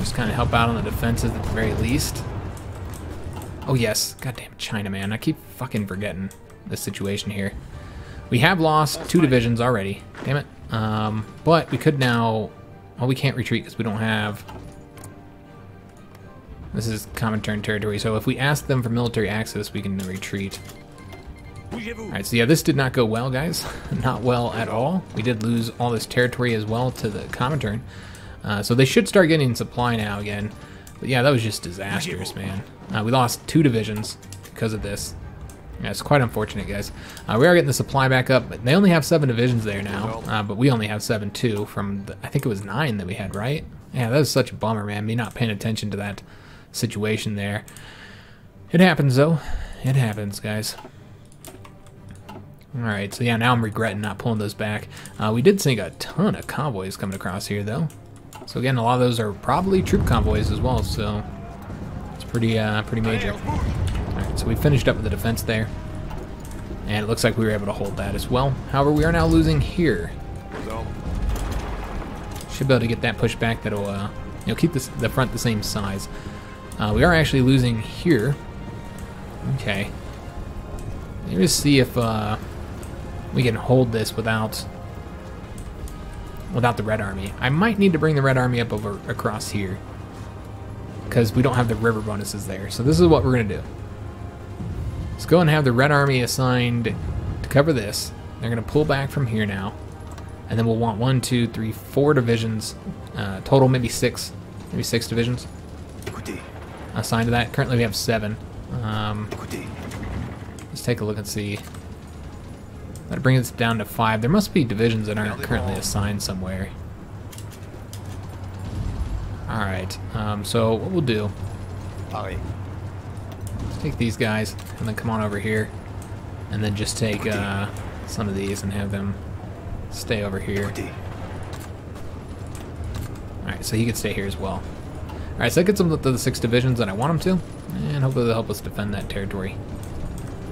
Just kind of help out on the defenses at the very least. Oh yes, goddamn China, man. I keep fucking forgetting this situation here. We have lost two divisions already. Damn it. Um, but we could now... Well, we can't retreat because we don't have... This is Comintern territory, so if we ask them for military access, we can retreat. Alright, so yeah, this did not go well, guys. *laughs* not well at all. We did lose all this territory as well to the Comintern. Uh, so they should start getting supply now again. But yeah, that was just disastrous, man. Uh, we lost two divisions because of this. Yeah, it's quite unfortunate, guys. Uh, we are getting the supply back up, but they only have seven divisions there now. Uh, but we only have seven too from the, I think it was nine that we had, right? Yeah, that was such a bummer, man. Me not paying attention to that situation there. It happens though. It happens, guys. Alright, so yeah, now I'm regretting not pulling those back. Uh, we did sink a ton of convoys coming across here, though. So again, a lot of those are probably troop convoys as well, so it's pretty, uh, pretty major. Alright, so we finished up with the defense there. And it looks like we were able to hold that as well. However, we are now losing here. Should be able to get that pushed back. That'll uh, you know keep this, the front the same size. Uh, we are actually losing here. Okay. Let me just see if uh, we can hold this without without the red army. I might need to bring the red army up over across here because we don't have the river bonuses there. So this is what we're gonna do. Let's go and have the red army assigned to cover this. They're gonna pull back from here now, and then we'll want one, two, three, four divisions uh, total, maybe six, maybe six divisions Écoutez, assigned to that. Currently we have seven. Um, let's take a look and see. That brings us down to five. There must be divisions that aren't currently assigned somewhere. Alright, um, so what we'll do, let's take these guys and then come on over here. And then just take uh, some of these and have them stay over here. Alright, so he can stay here as well. Alright, so that gets them to the six divisions that I want them to. And hopefully they'll help us defend that territory.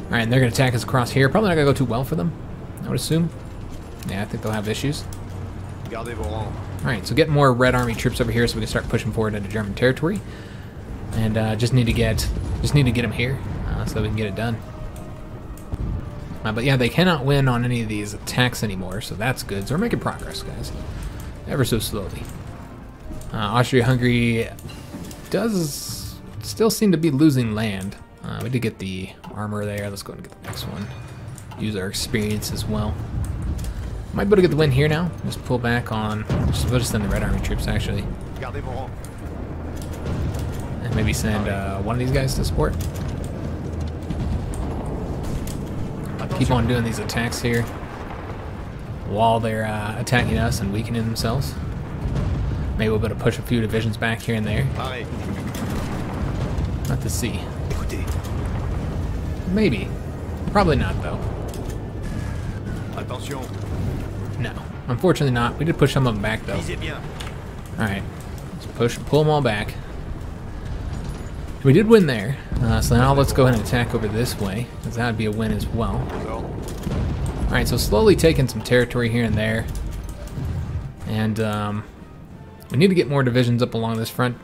Alright, and they're going to attack us across here. Probably not going to go too well for them, I would assume. Yeah, I think they'll have issues. Gardez vos rangs. Alright, so get more Red Army troops over here so we can start pushing forward into German territory. And uh, just need to get just need to get them here uh, so we can get it done. Uh, but yeah, they cannot win on any of these attacks anymore, so that's good. So we're making progress, guys. Ever so slowly. Uh, Austria-Hungary does still seem to be losing land. Uh, we did get the armor there. Let's go and get the next one. Use our experience as well. Might be able to get the win here now. Just pull back on. Just, we'll just send the Red Army troops actually, Gardez vos rangs. and maybe send uh, one of these guys to support. Keep on doing these attacks here while they're uh, attacking us and weakening themselves. Maybe we'll be able to push a few divisions back here and there. Not to see. Maybe. Probably not though. Attention. No. Unfortunately not. We did push some of them back though. Alright. Let's push, pull them all back. We did win there. Uh, so now let's go ahead and attack over this way, because that would be a win as well. Alright, so slowly taking some territory here and there. And um, we need to get more divisions up along this front.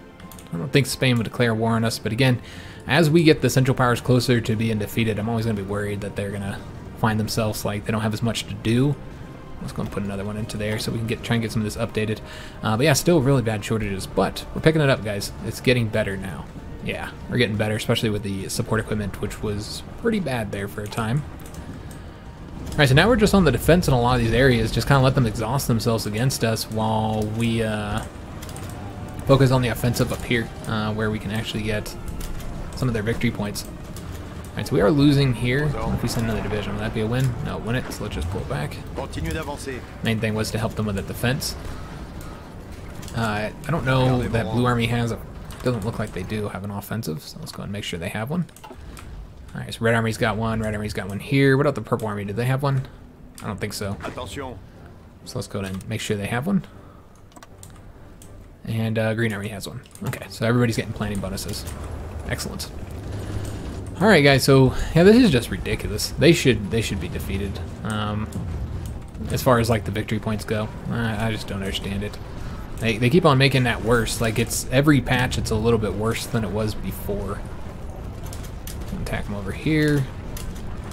I don't think Spain would declare war on us, but again, as we get the Central Powers closer to being defeated, I'm always going to be worried that they're going to find themselves like they don't have as much to do. Let's go and put another one into there so we can get try and get some of this updated. Uh, but yeah, still really bad shortages, but we're picking it up, guys. It's getting better now. Yeah, we're getting better, especially with the support equipment, which was pretty bad there for a time. Alright, so now we're just on the defense in a lot of these areas, just kind of let them exhaust themselves against us while we uh, focus on the offensive up here, uh, where we can actually get some of their victory points. Alright, so we are losing here. If we send another division, would that be a win? No, win it, so let's just pull it back. Main thing was to help them with the defense. Uh, I don't know that Blue Army has a... Doesn't look like they do have an offensive, so let's go and make sure they have one. Alright, so Red Army's got one, Red Army's got one here. What about the Purple Army? Did they have one? I don't think so. Attention. So let's go ahead and make sure they have one. And uh, Green Army has one. Okay, so everybody's getting planning bonuses. Excellent. All right, guys. So yeah, this is just ridiculous. They should they should be defeated. Um, as far as like the victory points go, I, I just don't understand it. They they keep on making that worse. Like it's every patch, it's a little bit worse than it was before. Attack them over here.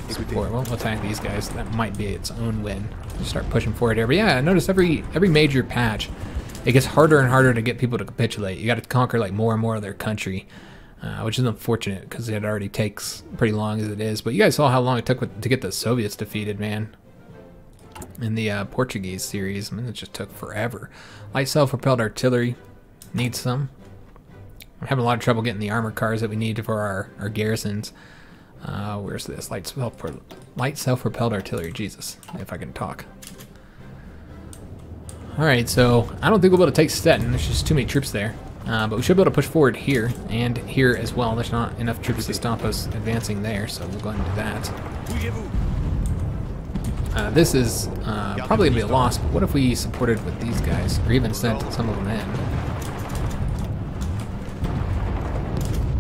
Support. Well, we'll attack these guys. That might be its own win. Just start pushing forward here. But yeah, I notice every every major patch, it gets harder and harder to get people to capitulate. You got to conquer like more and more of their country, uh, which is unfortunate because it already takes pretty long as it is. But you guys saw how long it took with, to get the Soviets defeated, man. In the uh, Portuguese series, I mean, it just took forever. Light self-propelled artillery needs some. We're having a lot of trouble getting the armored cars that we need for our, our garrisons. Uh, where's this? Light self light self-propelled artillery. Jesus, if I can talk. All right, so I don't think we'll be able to take Stettin. There's just too many troops there. Uh, but we should be able to push forward here and here as well. There's not enough troops to stop us advancing there, so we'll go ahead and do that. Uh, this is uh, probably going to be a loss, but what if we supported with these guys, or even sent some of them in?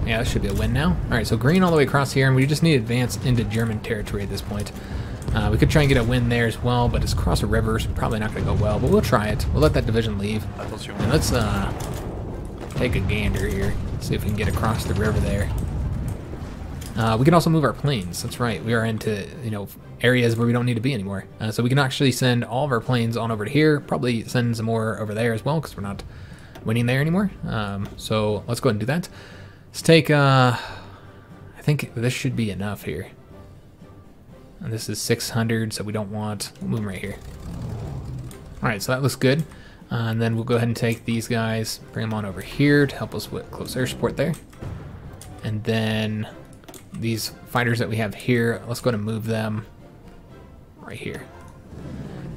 Yeah, this should be a win now. Alright, so green all the way across here, and we just need to advance into German territory at this point. Uh, we could try and get a win there as well, but it's across a river, so probably not going to go well. But we'll try it. We'll let that division leave. And let's uh, take a gander here. See if we can get across the river there. Uh, we can also move our planes. That's right. We are into you know areas where we don't need to be anymore. Uh, so we can actually send all of our planes on over to here. Probably send some more over there as well because we're not winning there anymore. Um, so let's go ahead and do that. Let's take. Uh, I think this should be enough here. And this is 600, so we don't want we'll right here. All right, so that looks good. Uh, and then we'll go ahead and take these guys, bring them on over here to help us with close air support there. And then these fighters that we have here, let's go ahead and move them right here.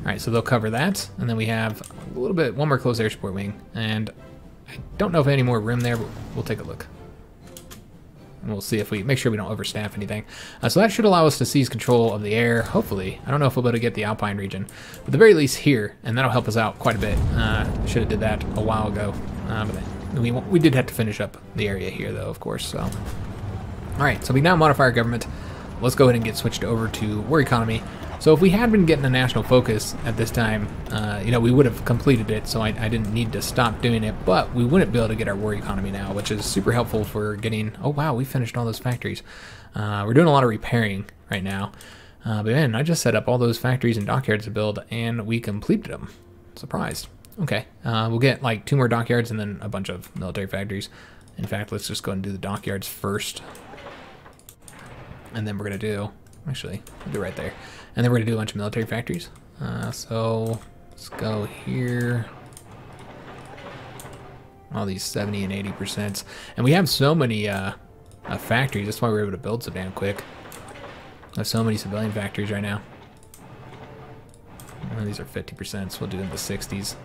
All right, so they'll cover that. And then we have a little bit, one more close air support wing. And I don't know if any more room there, but we'll take a look. And we'll see if we make sure we don't overstaff anything. Uh, so that should allow us to seize control of the air, hopefully. I don't know if we'll be able to get the Alpine region, but at the very least here, and that'll help us out quite a bit. Uh, should have did that a while ago, uh, but we, we did have to finish up the area here, though, of course. So, all right, so we now modify our government. Let's go ahead and get switched over to war economy. So if we had been getting a national focus at this time, uh, you know, we would have completed it, so I, I, didn't need to stop doing it, but we wouldn't be able to get our war economy now, which is super helpful for getting, oh wow, we finished all those factories. Uh, we're doing a lot of repairing right now. Uh, but man, I just set up all those factories and dockyards to build, and we completed them. Surprised. Okay, uh, we'll get like two more dockyards and then a bunch of military factories. In fact, let's just go and do the dockyards first. And then we're going to do, actually, we'll do right there. And then we're to do a bunch of military factories. Uh, so let's go here. All these 70 and 80%. And we have so many uh, uh, factories. That's why we're able to build so damn quick. I have so many civilian factories right now. Oh, these are 50%, so we'll do them in the 60s.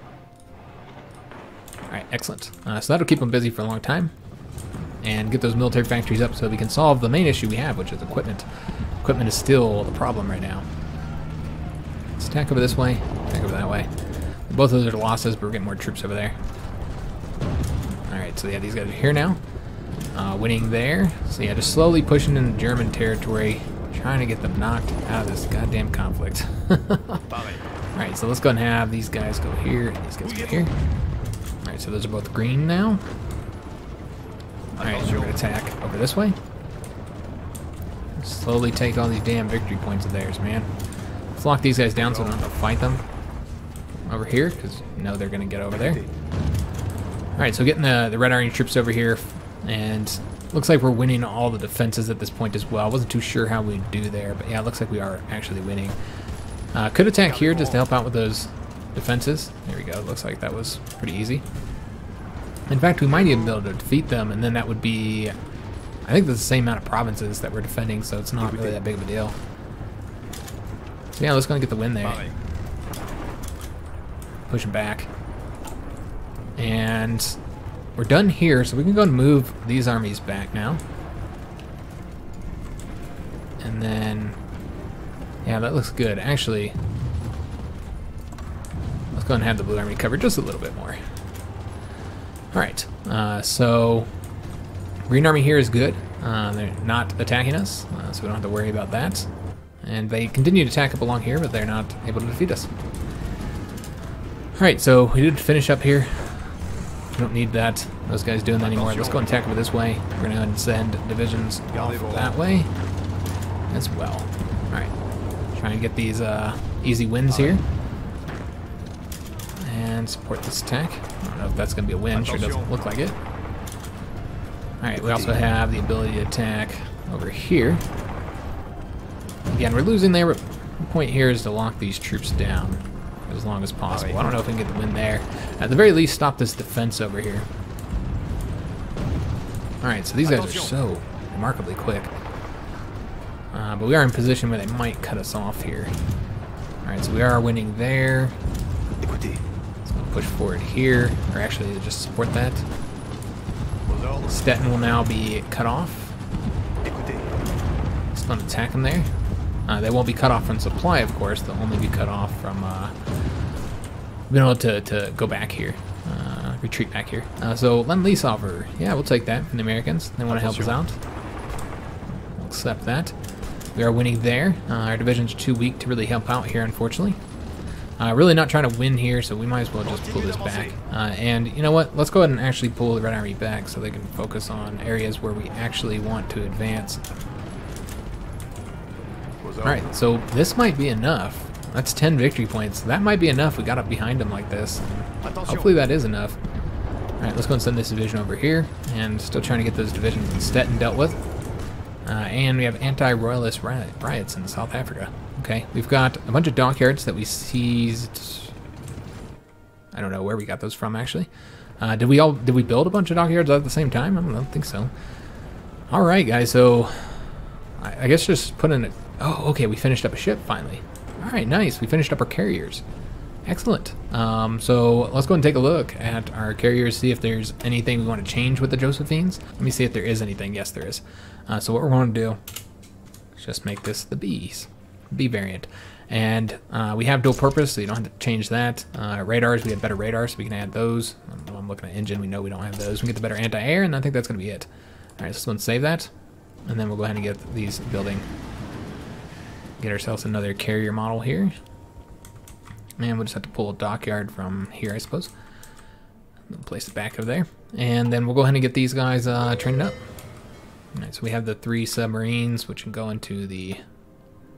Alright, excellent. Uh, so that'll keep them busy for a long time. And get those military factories up so we can solve the main issue we have, which is equipment. Equipment is still the problem right now. Let's attack over this way, attack over that way. Both of those are losses, but we're getting more troops over there. Alright, so yeah, these guys are here now. Uh, winning there. So yeah, just slowly pushing into the German territory, trying to get them knocked out of this goddamn conflict. *laughs* Alright, so let's go and have these guys go here, and these guys go here. Alright, so those are both green now. Alright, so we're going to attack over this way. Slowly take all these damn victory points of theirs, man. Let's lock these guys down so we don't have to fight them over here, because know they're going to get over there. Alright, so getting the, the Red Army troops over here, and looks like we're winning all the defenses at this point as well. I wasn't too sure how we'd do there, but yeah, it looks like we are actually winning. Uh, could attack here just to help out with those defenses. There we go. Looks like that was pretty easy. In fact, we might even be able to defeat them, and then that would be... I think that's the same amount of provinces that we're defending, so it's not really that big of a deal. So yeah, let's go and get the win there. Push them back. And we're done here, so we can go and move these armies back now. And then... Yeah, that looks good. Actually, let's go and have the blue army covered just a little bit more. Alright, uh, so Green Army here is good. Uh, they're not attacking us, uh, so we don't have to worry about that. And they continue to attack up along here, but they're not able to defeat us. Alright, so we did finish up here. We don't need that. Those guys doing that anymore. Let's go and attack over this way. We're going to go and send divisions off that way as well. Alright, try and get these uh, easy wins here. And support this attack. I don't know if that's going to be a win. Sure doesn't look like it. Alright, we also have the ability to attack over here. Again, we're losing there, but the point here is to lock these troops down as long as possible. I don't know if we can get the win there. At the very least, stop this defense over here. Alright, so these guys are so remarkably quick. Uh, but we are in position where they might cut us off here. Alright, so we are winning there. Let's go push forward here, or actually just support that. Stettin will now be cut off. Going to attack them there. Uh, they won't be cut off from supply, of course. They'll only be cut off from uh, being able to, to go back here, uh, retreat back here. Uh, so lend lease offer, yeah, we'll take that from the Americans. They want to help us out. We'll accept that. we are winning there. Uh, our division's too weak to really help out here, unfortunately. Uh, really not trying to win here, so we might as well just pull this back. Uh, and you know what? Let's go ahead and actually pull the Red Army back so they can focus on areas where we actually want to advance. Alright, so this might be enough. That's 10 victory points. That might be enough. We got up behind them like this. Hopefully that is enough. Alright, let's go and send this division over here. And still trying to get those divisions in Stettin dealt with. Uh, and we have anti-royalist riot, riots in South Africa. Okay, we've got a bunch of dockyards that we seized. I don't know where we got those from, actually. Uh, did we all did we build a bunch of dockyards at the same time? I don't, I don't think so. All right, guys. So I, I guess just put in a. Oh, okay. We finished up a ship finally. All right, nice. We finished up our carriers. Excellent. Um, so let's go and take a look at our carriers, see if there's anything we want to change with the Josephines. Let me see if there is anything. Yes, there is. Uh, so what we're going to do is just make this the Bs, B variant. And uh, we have dual purpose, so you don't have to change that. Uh, radars, we have better radars, so we can add those. I'm looking at engine, we know we don't have those. We get the better anti-air, and I think that's going to be it. All right, so let's go and save that. And then we'll go ahead and get these building. Get ourselves another carrier model here. And we'll just have to pull a dockyard from here, I suppose. Place it back over there. And then we'll go ahead and get these guys uh, trained up. Alright, so we have the three submarines, which can go into the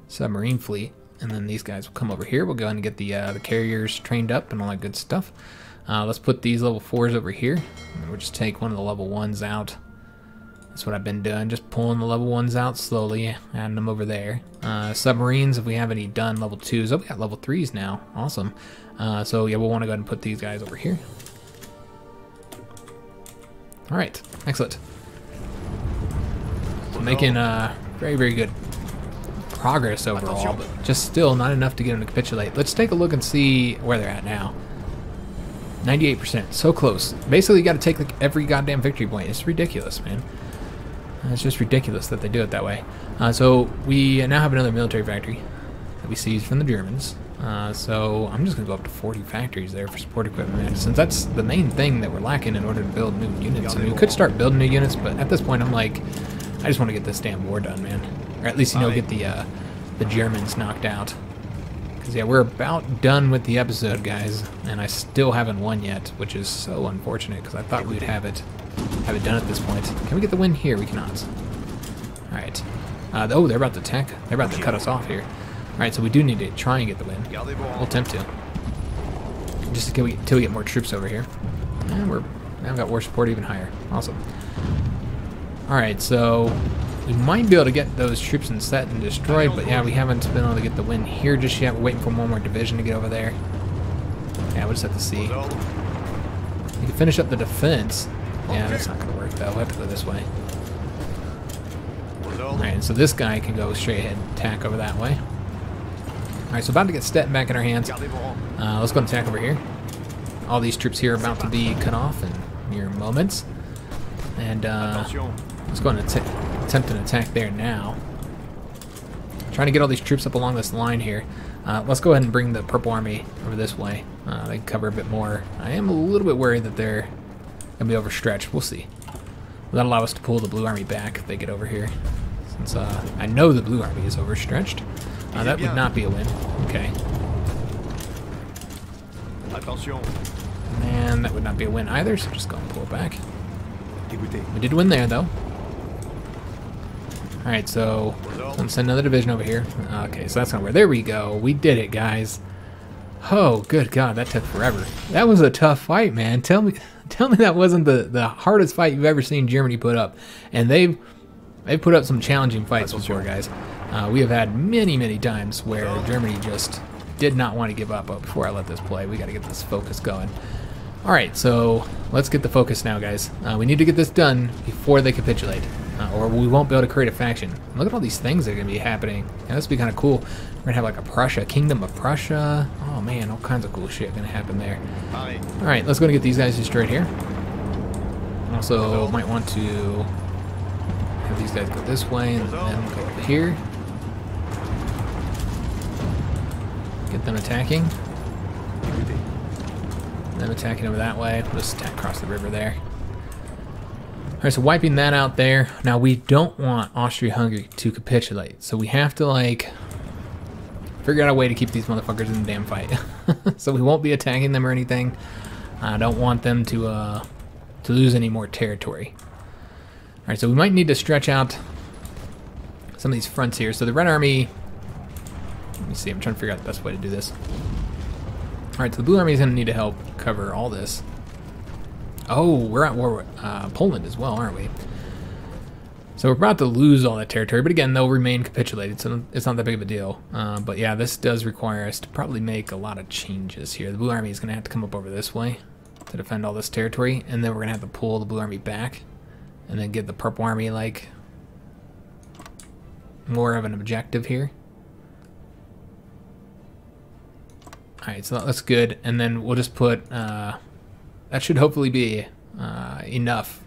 submarine fleet. And then these guys will come over here. We'll go ahead and get the, uh, the carriers trained up and all that good stuff. Uh, let's put these level 4s over here. We'll just take one of the level 1s out. That's what I've been doing, just pulling the level 1s out slowly, adding them over there. Uh, submarines, if we have any done, level 2s. Oh, we got level 3s now. Awesome. Uh, so yeah, we'll want to go ahead and put these guys over here. Alright, excellent. So making uh, very, very good progress overall, but just still not enough to get them to capitulate. Let's take a look and see where they're at now. 98%, so close. Basically, you got to take like every goddamn victory point. It's ridiculous, man. It's just ridiculous that they do it that way. Uh, so we now have another military factory that we seized from the Germans. Uh, so I'm just going to go up to 40 factories there for support equipment, since that's the main thing that we're lacking in order to build new units. I mean, we could start building new units, but at this point I'm like, I just want to get this damn war done, man. Or at least, you know, get the, uh, the Germans knocked out. Because, yeah, we're about done with the episode, guys, and I still haven't won yet, which is so unfortunate, because I thought we'd have it have it done at this point. Can we get the win here? We cannot. Alright. Uh, oh, they're about to attack. They're about to cut us off here. Alright, so we do need to try and get the win. We'll attempt to. Just until we, until we get more troops over here. And we're now got war support even higher. Awesome. Alright, so we might be able to get those troops in Stettin destroyed, but yeah, we haven't been able to get the win here just yet. We're waiting for one more division to get over there. Yeah, we'll just have to see. We can finish up the defense. Yeah, that's not going to work though. We'll have to go this way. Alright, so this guy can go straight ahead and attack over that way. Alright, so about to get Stettin back in our hands. Uh, let's go and attack over here. All these troops here are about to be cut off in mere moments. And uh, let's go and attempt an attack there now. Trying to get all these troops up along this line here. Uh, let's go ahead and bring the Purple Army over this way. Uh, they can cover a bit more. I am a little bit worried that they're going to be overstretched. We'll see. That'll allow us to pull the Blue Army back if they get over here. Since uh, I know the Blue Army is overstretched. Uh, that would not be a win. Okay. Man, that would not be a win either, so just go and pull it back. We did win there, though. Alright, so let's send another division over here. Okay, so that's not where. There we go. We did it, guys. Oh, good God, that took forever. That was a tough fight, man. Tell me, *laughs* tell me that wasn't the, the hardest fight you've ever seen Germany put up. And they've they've put up some challenging fights before, guys. Uh, we have had many, many times where Germany just did not want to give up. But before I let this play, we got to get this focus going. All right, so let's get the focus now, guys. Uh, we need to get this done before they capitulate, uh, or we won't be able to create a faction. Look at all these things that are going to be happening. Yeah, this would be kind of cool. We're going to have like a Prussia, Kingdom of Prussia. Oh man, all kinds of cool shit going to happen there. All right, let's go and get these guys destroyed here. Also, might want to have these guys go this way and then go up here. Get them attacking. Them attacking over that way. We'll just attack across the river there. All right, so wiping that out there. Now we don't want Austria-Hungary to capitulate, so we have to like figure out a way to keep these motherfuckers in the damn fight. *laughs* so we won't be attacking them or anything. I don't want them to uh, to lose any more territory. All right, so we might need to stretch out some of these fronts here. So the Red Army. Let me see. I'm trying to figure out the best way to do this. All right, so the Blue Army is to need to help cover all this. Oh, we're at war with uh, Poland as well, aren't we? So we're about to lose all that territory, but again, they'll remain capitulated, so it's not that big of a deal. Uh, but yeah, this does require us to probably make a lot of changes here. The Blue Army is going to have to come up over this way to defend all this territory, and then we're going to have to pull the Blue Army back, and then give the Purple Army, like, more of an objective here. Alright, so that's good, and then we'll just put, uh, that should hopefully be uh, enough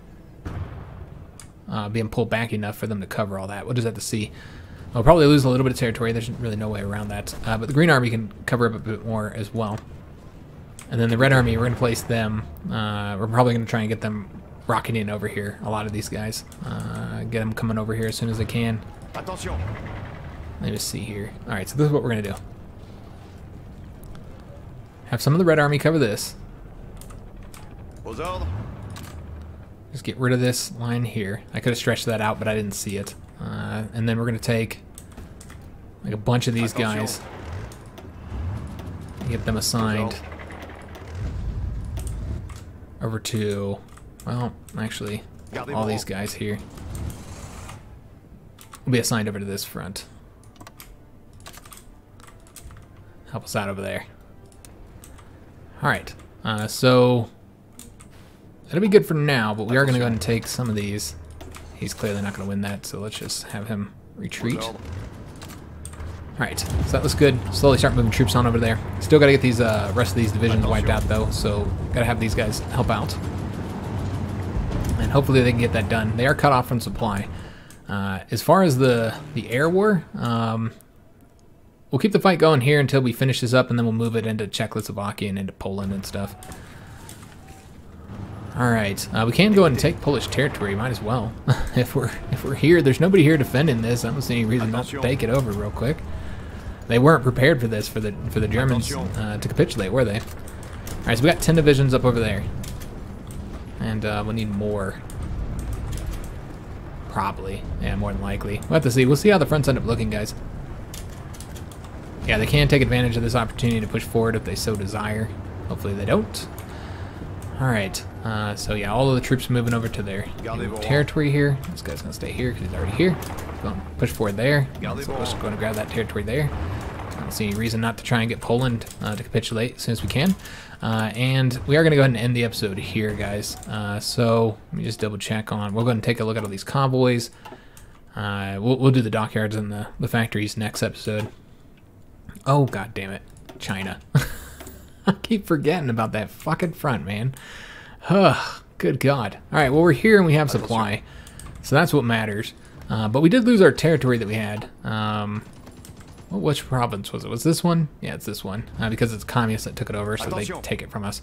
uh, being pulled back enough for them to cover all that. We'll just have to see. We'll probably lose a little bit of territory. There's really no way around that. Uh, but the Green Army can cover up a bit more as well. And then the Red Army, we're going to place them. Uh, we're probably going to try and get them rocketing over here. A lot of these guys. Uh, get them coming over here as soon as they can. Attention. Let me just see here. All right, so this is what we're going to do. Have some of the Red Army cover this. Just get rid of this line here. I could have stretched that out, but I didn't see it. Uh, and then we're going to take like a bunch of these guys. Get them assigned over to, well, actually, all these guys here will be assigned over to this front. Help us out over there. All right, uh, so That'll be good for now, but we are going to go ahead and take some of these. He's clearly not going to win that, so let's just have him retreat. Alright, so that looks good. Slowly start moving troops on over there. Still got to get these uh, rest of these divisions wiped out, though, so got to have these guys help out. And hopefully they can get that done. They are cut off from supply. Uh, as far as the, the air war, um, we'll keep the fight going here until we finish this up, and then we'll move it into Czechoslovakia and into Poland and stuff. All right, uh, we can go and take Polish territory. Might as well. *laughs* if we're if we're here, there's nobody here defending this. I don't see any reason not to take it over real quick. They weren't prepared for this for the for the Germans uh, to capitulate, were they? All right, so we got ten divisions up over there, and uh, we'll need more. Probably, yeah, more than likely. We'll have to see. We'll see how the fronts end up looking, guys. Yeah, they can take advantage of this opportunity to push forward if they so desire. Hopefully they don't. Alright, uh, so yeah, all of the troops moving over to their territory here. This guy's gonna stay here because he's already here. Going push forward there. So let's go and grab that territory there. I don't see any reason not to try and get Poland uh, to capitulate as soon as we can. Uh, and we are going to go ahead and end the episode here, guys. Uh, so let me just double check on. We'll go ahead and take a look at all these convoys. Uh, we'll, we'll do the dockyards and the, the factories next episode. Oh, god damn it. China. *laughs* *laughs* I keep forgetting about that fucking front, man. Ugh, good God. All right, well, we're here and we have supply. So that's what matters. Uh, but we did lose our territory that we had. Um, which province was it? Was this one? Yeah, it's this one. Uh, because it's communists that took it over, so they take it from us.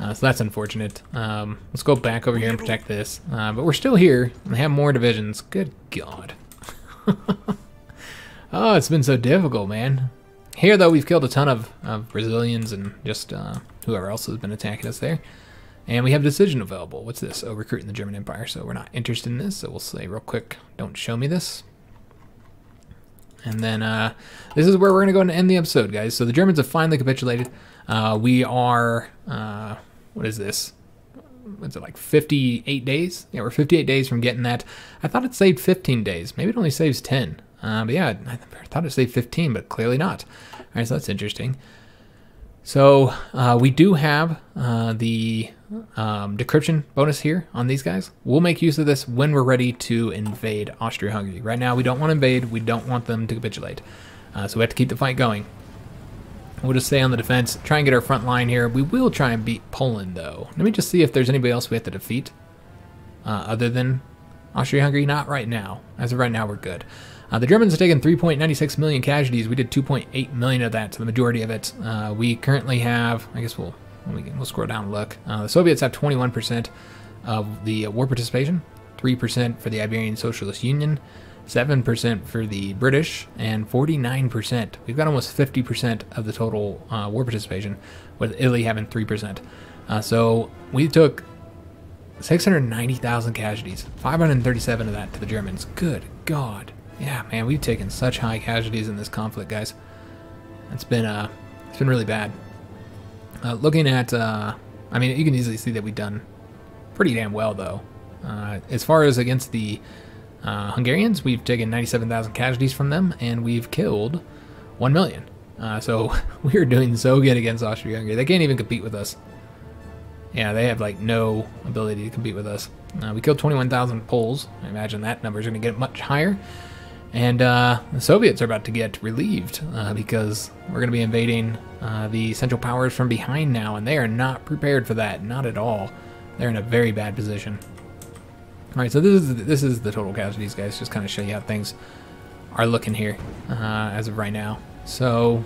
Uh, so that's unfortunate. Um, let's go back over here and protect this. Uh, but we're still here. And they have more divisions. Good God. *laughs* oh, it's been so difficult, man. Here, though, we've killed a ton of, of Brazilians and just uh, whoever else has been attacking us there. And we have a decision available. What's this? Oh, recruiting the German Empire. So we're not interested in this. So we'll say real quick, don't show me this. And then uh, this is where we're going to go and end the episode, guys. So the Germans have finally capitulated. Uh, we are, uh, what is this? What's it like 58 days? Yeah, we're 58 days from getting that. I thought it saved 15 days. Maybe it only saves 10. Uh, but yeah, I thought it saved 15, but clearly not. All right, so that's interesting. So uh, we do have uh, the um, decryption bonus here on these guys. We'll make use of this when we're ready to invade Austria-Hungary. Right now, we don't want to invade. We don't want them to capitulate. Uh, so we have to keep the fight going. We'll just stay on the defense, try and get our front line here. We will try and beat Poland, though. Let me just see if there's anybody else we have to defeat uh, other than Austria-Hungary. Not right now. As of right now, we're good. Uh, the Germans have taken 3.96 million casualties. We did 2.8 million of that, so the majority of it. Uh, we currently have, I guess we'll we will scroll down and look. Uh, the Soviets have 21% of the war participation, 3% for the Iberian Socialist Union, 7% for the British, and 49%. We've got almost 50% of the total uh, war participation, with Italy having 3%. Uh, so we took 690,000 casualties, 537 of that to the Germans. Good God. Yeah, man, we've taken such high casualties in this conflict, guys. It's been uh, it's been really bad. Uh, looking at, uh, I mean, you can easily see that we've done pretty damn well, though. Uh, as far as against the uh, Hungarians, we've taken 97,000 casualties from them, and we've killed 1 million. Uh, so *laughs* we are doing so good against Austria-Hungary. They can't even compete with us. Yeah, they have like no ability to compete with us. Uh, we killed 21,000 Poles. I imagine that number is going to get much higher. And uh, the Soviets are about to get relieved uh, because we're going to be invading uh, the Central Powers from behind now, and they are not prepared for that, not at all. They're in a very bad position. All right, so this is this is the total casualties, guys. Just kind of show you how things are looking here uh, as of right now. So,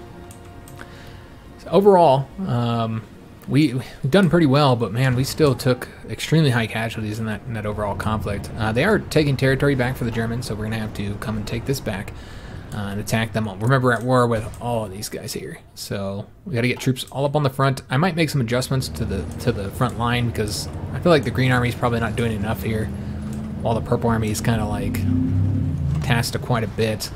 so overall, um, we we've done pretty well, but man, we still took extremely high casualties in that in that overall conflict. Uh, they are taking territory back for the Germans, so we're gonna have to come and take this back uh, and attack them. all. Remember, we're at war with all of these guys here, so we got to get troops all up on the front. I might make some adjustments to the to the front line because I feel like the Green Army is probably not doing enough here, while the Purple Army is kind of like tasked to quite a bit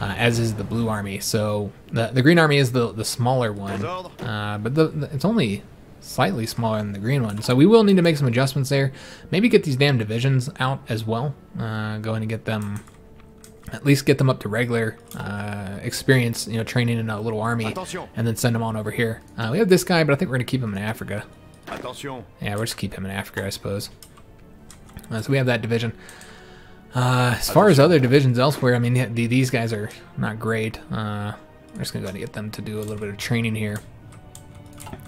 uh, as is the Blue Army. So the, the Green Army is the, the smaller one, uh, but the, the, it's only slightly smaller than the green one. So we will need to make some adjustments there. Maybe get these damn divisions out as well. Uh, go in and get them, at least get them up to regular uh, experience, you know, training in a little army, and then send them on over here. Uh, we have this guy, but I think we're going to keep him in Africa. Attention. Yeah, we'll just keep him in Africa, I suppose. Uh, so we have that division. Uh, as far as other divisions elsewhere, I mean, the, these guys are not great. Uh, we're just going to go and get them to do a little bit of training here.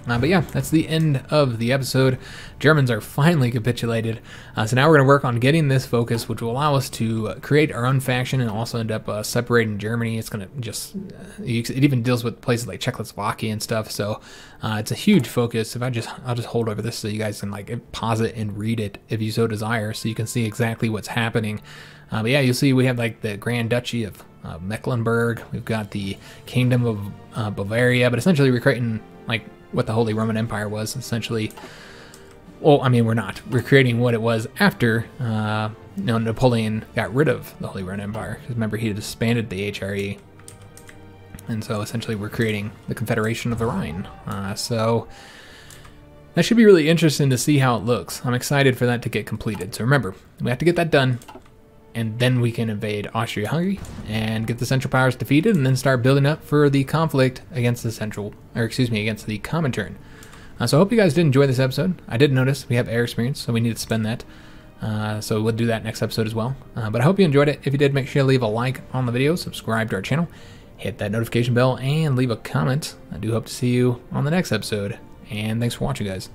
Uh, but yeah, that's the end of the episode. Germans are finally capitulated. Uh, so now we're going to work on getting this focus, which will allow us to uh, create our own faction and also end up uh, separating Germany. It's going to just, uh, it even deals with places like Czechoslovakia and stuff. So uh, it's a huge focus. If I just, I'll just hold over this so you guys can like pause it and read it if you so desire, so you can see exactly what's happening. but yeah, you'll see we have like the Grand Duchy of Mecklenburg. We've got the Kingdom of Bavaria, but essentially we're creating like what the Holy Roman Empire was essentially. Well, I mean, we're not. We're creating what it was after uh, you know, Napoleon got rid of the Holy Roman Empire. Because remember, he disbanded the HRE. And so essentially, we're creating the Confederation of the Rhine. Uh, so that should be really interesting to see how it looks. I'm excited for that to get completed. So remember, we have to get that done and then we can invade Austria-Hungary and get the Central Powers defeated, and then start building up for the conflict against the Central, or excuse me, against the Comintern. Uh, so I hope you guys did enjoy this episode. I did notice we have air experience, so we need to spend that. Uh, so we'll do that next episode as well. Uh, but I hope you enjoyed it. If you did, make sure to leave a like on the video, subscribe to our channel, hit that notification bell, and leave a comment. I do hope to see you on the next episode. And thanks for watching, guys.